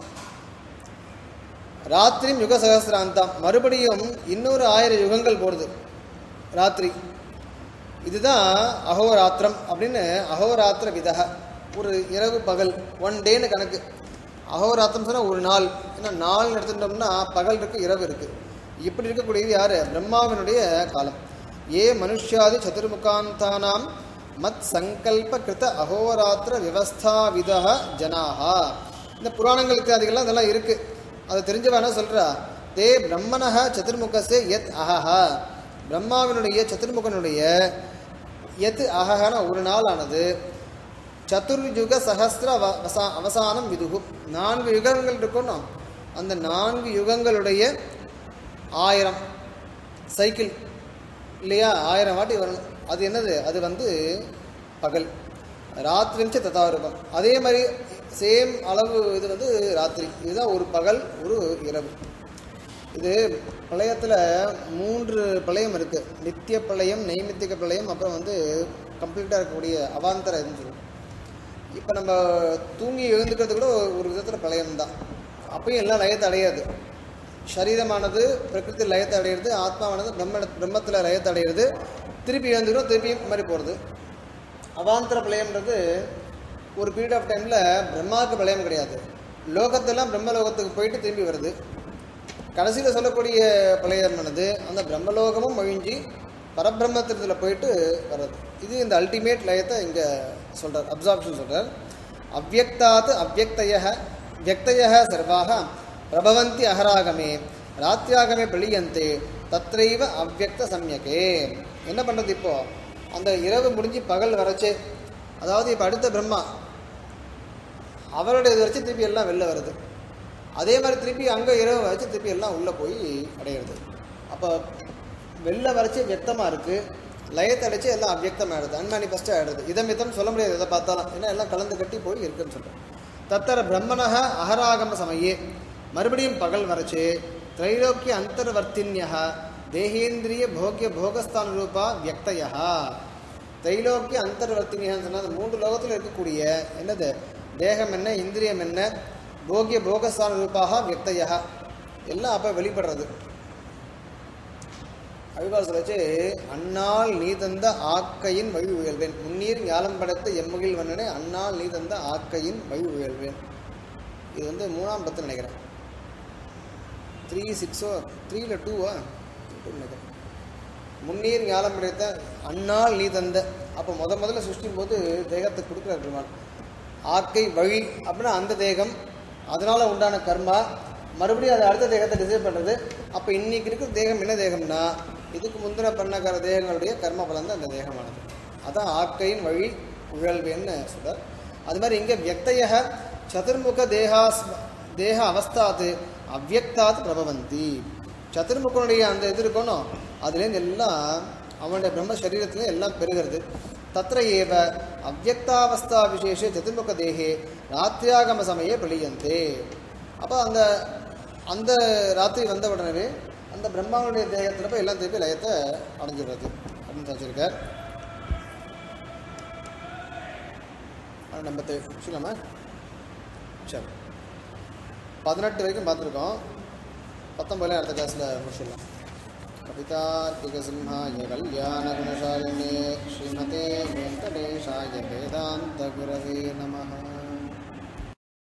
ராத்திரியும் யுக சகசிராந்தம். மறுபடியும் இன்னொரு ஆயிரம் யுகங்கள் போடுது. ராத்திரி. இதுதான் அகோராத்திரம் அப்படின்னு அகோராத்திர விதக. ஒரு இரவு பகல் ஒன் டேன்னு கணக்கு. அகோராத்திரம் சொன்னால் ஒரு நாள். ஏன்னா நாள் எடுத்துட்டோம்னா பகல் இருக்கு இரவு இருக்கு. இப்படி இருக்கக்கூடியது யாரு? பிரம்மாவினுடைய காலம். ஏ மனுஷாதி சதுர்முகாந்தானாம் மத் சங்கல்ப கிருத அகோராத்திர விவஸ்தாவித ஜனாகா இந்த புராணங்கள் இத்தியாதிகள்லாம் அதெல்லாம் இருக்கு. அதை தெரிஞ்சவ என்ன சொல்றா? தே பிரம்மணஹ சதுர்முகசே யத் அஹஹா. பிரம்மாவினுடைய சதுர்முகனுடைய எத் அஹஹன ஒரு நாள் ஆனது சதுர்யுக சஹஸ்ர வசா- அவசானம் விதுகு. நான்கு யுகங்கள் இருக்கணும் அந்த நான்கு யுகங்களுடைய ஆயிரம் சைக்கிள். இல்லையா? ஆயிரம் வாட்டி வரணும் அது என்னது? அது வந்து பகல். ராத்திரிஞ்ச ததாரூபம் அதே மாதிரி சேம் அளவு இது வந்து ராத்திரி. இதுதான் ஒரு பகல் ஒரு இரவு. இது பழையத்தில் மூன்று பிரளயம் இருக்குது நித்திய பிரளயம் நைமித்திக பிரளயம் அப்புறம் வந்து கம்ப்ளீட்டாக இருக்கக்கூடிய அவாந்தர இதுன்னு சொல்லுவோம். இப்போ நம்ம தூங்கி எழுந்துக்கிறது கூட ஒரு விதத்தில் பிரளயம் தான் அப்பயும் எல்லாம் லயத்தை அடையாது. சரீரமானது பிரகிருதி லயத்தை அடையிறது ஆத்மாவானது பிரம்ம பிரம்மத்தில் லயத்தை அடையிறது திருப்பி எழுந்துக்கிறோம் திருப்பி இந்த மாதிரி போகிறது அவாந்தர பிரளயம்ன்றது ஒரு பீரியட் ஆஃப் டைமில் பிரம்மாவுக்கு பிரளயம் கிடையாது. லோகத்தெல்லாம் பிரம்மலோகத்துக்கு போயிட்டு திரும்பி வருது. கடைசியில் சொல்லக்கூடிய பிரளயமானது அந்த பிரம்மலோகமும் ஒழிஞ்சி பரபிரம்மத்திரத்தில் போயிட்டு வர்றது. இது இந்த அல்டிமேட் லயத்தை இங்கே சொல்கிறார் அப்சார்ப்ஷன் சொல்கிறார் அவ்வக்தாத் அவ்வக்தய வியக்தய சர்வாக பிரபவந்தி அகராகமே ராத்தியாகமே பிரளியந்தே தத்ரைவ அவ்வக்த சமயக்கே என்ன பண்ணுறது இப்போ? அந்த இரவு முடிஞ்சு பகல் வரைச்சு அதாவது இப்போ அடுத்த பிரம்மா அவருடைய இது வச்சு திருப்பி எல்லாம் வெளில வருது. அதே மாதிரி திருப்பி அங்கே இரவு வரைச்சு திருப்பி எல்லாம் உள்ளே போய் அடையிறது. அப்போ வெளில வரைச்சி வியக்தமாக இருக்குது லயத்தை அடைச்சு எல்லாம் அவ்வியக்தம் ஆகிடுது அன்மேனிஃபெஸ்டாக ஆகிடுது இதம் இதம் சொல்ல முடியாது எதை பார்த்தாலும். ஏன்னா எல்லாம் கலந்து கட்டி போய் இருக்குன்னு சொல்கிறேன் தத்தர பிரம்மணக அகராகம சமயே. மறுபடியும் பகல் வரைச்சு திரைலோக்கிய அந்தர்வர்த்தின்யா தேகேந்திரிய போக்கிய போகஸ்தான ரூபா வியக்தயா திரைலோக்கிய அந்தர்வர்த்தினியான்னு சொன்னால் மூன்று லோகத்தில் இருக்கக்கூடிய என்னது? தேகம் என்ன இந்திரியம் என்ன? போகிய போகஸ்தான ரூபாக வியக்தயா எல்லாம் அப்போ வெளிப்படுறது. அழிவார் சொல்லச்சு அண்ணால் நீ தந்த ஆக்கையின் வழி உயர்வேன். முன்னீர் ஞாலம் படைத்த எம்மகில் வண்ணனே அண்ணால் நீ தந்த ஆக்கையின் வழி உயர்வேன். இது வந்து மூணாம் பத்து நினைக்கிறேன். த்ரீ சிக்ஸோ த்ரீல டூவா நினைக்கிறேன் முன்னீர் ஞாலம் படைத்த அந்நாள் நீ தந்த. அப்போ முத முதல்ல சிருஷ்டிக்கும் போது தேகத்தை கொடுக்குற பெருமாள். ஆக்கை வழி அப்படின்னா அந்த தேகம். அதனால் உண்டான கர்மா. மறுபடியும் அதை அடுத்த தேகத்தை டிசைட் பண்ணுறது அப்போ இன்னைக்கு இருக்கிற தேகம் என்ன தேகம்னா இதுக்கு முந்தின பண்ணக்கார தேகங்களுடைய கர்ம பலன் தான் அந்த தேகமானது. அதான் ஆக்கையின் வழி உழல்வேன்னு சொல்கிறார் அது மாதிரி இங்கே வியக்தைய சதுர்முக தேகாஸ் தேக அவஸ்தாத்து அவ்வியக்தாத் பிரபவந்தி. சதுர்முகனுடைய அந்த இது இருக்கணும் அதுலேருந்து எல்லாம் அவனுடைய பிரம்ம சரீரத்துல எல்லாம் பெறுகிறது தத்திர ஏவ அவ்வக்தாவஸ்தா விசேஷ சதுர்முக தேகே ராத்திரியாகம சமயே பிரளியந்தே. அப்போ அந்த அந்த ராத்திரி வந்த உடனே அந்த பிரம்மாவுடைய தேகத்தில் போய் எல்லாம் திருப்பி லயத்தை அடைஞ்சிடுறது அப்படின்னு சொல்லியிருக்கார். நம்ம தெ- முடிச்சுக்கலாமா சரி. பதினெட்டு வரைக்கும் பார்த்துருக்கோம் பத்தொம்பதுல அடுத்த கிளாஸில் முடிச்சிடலாம் कवितार्किकसिंहाय कल्याणगुणशालिने श्रीमते वेङ्कटेशाय वेदान्तगुरवे नमः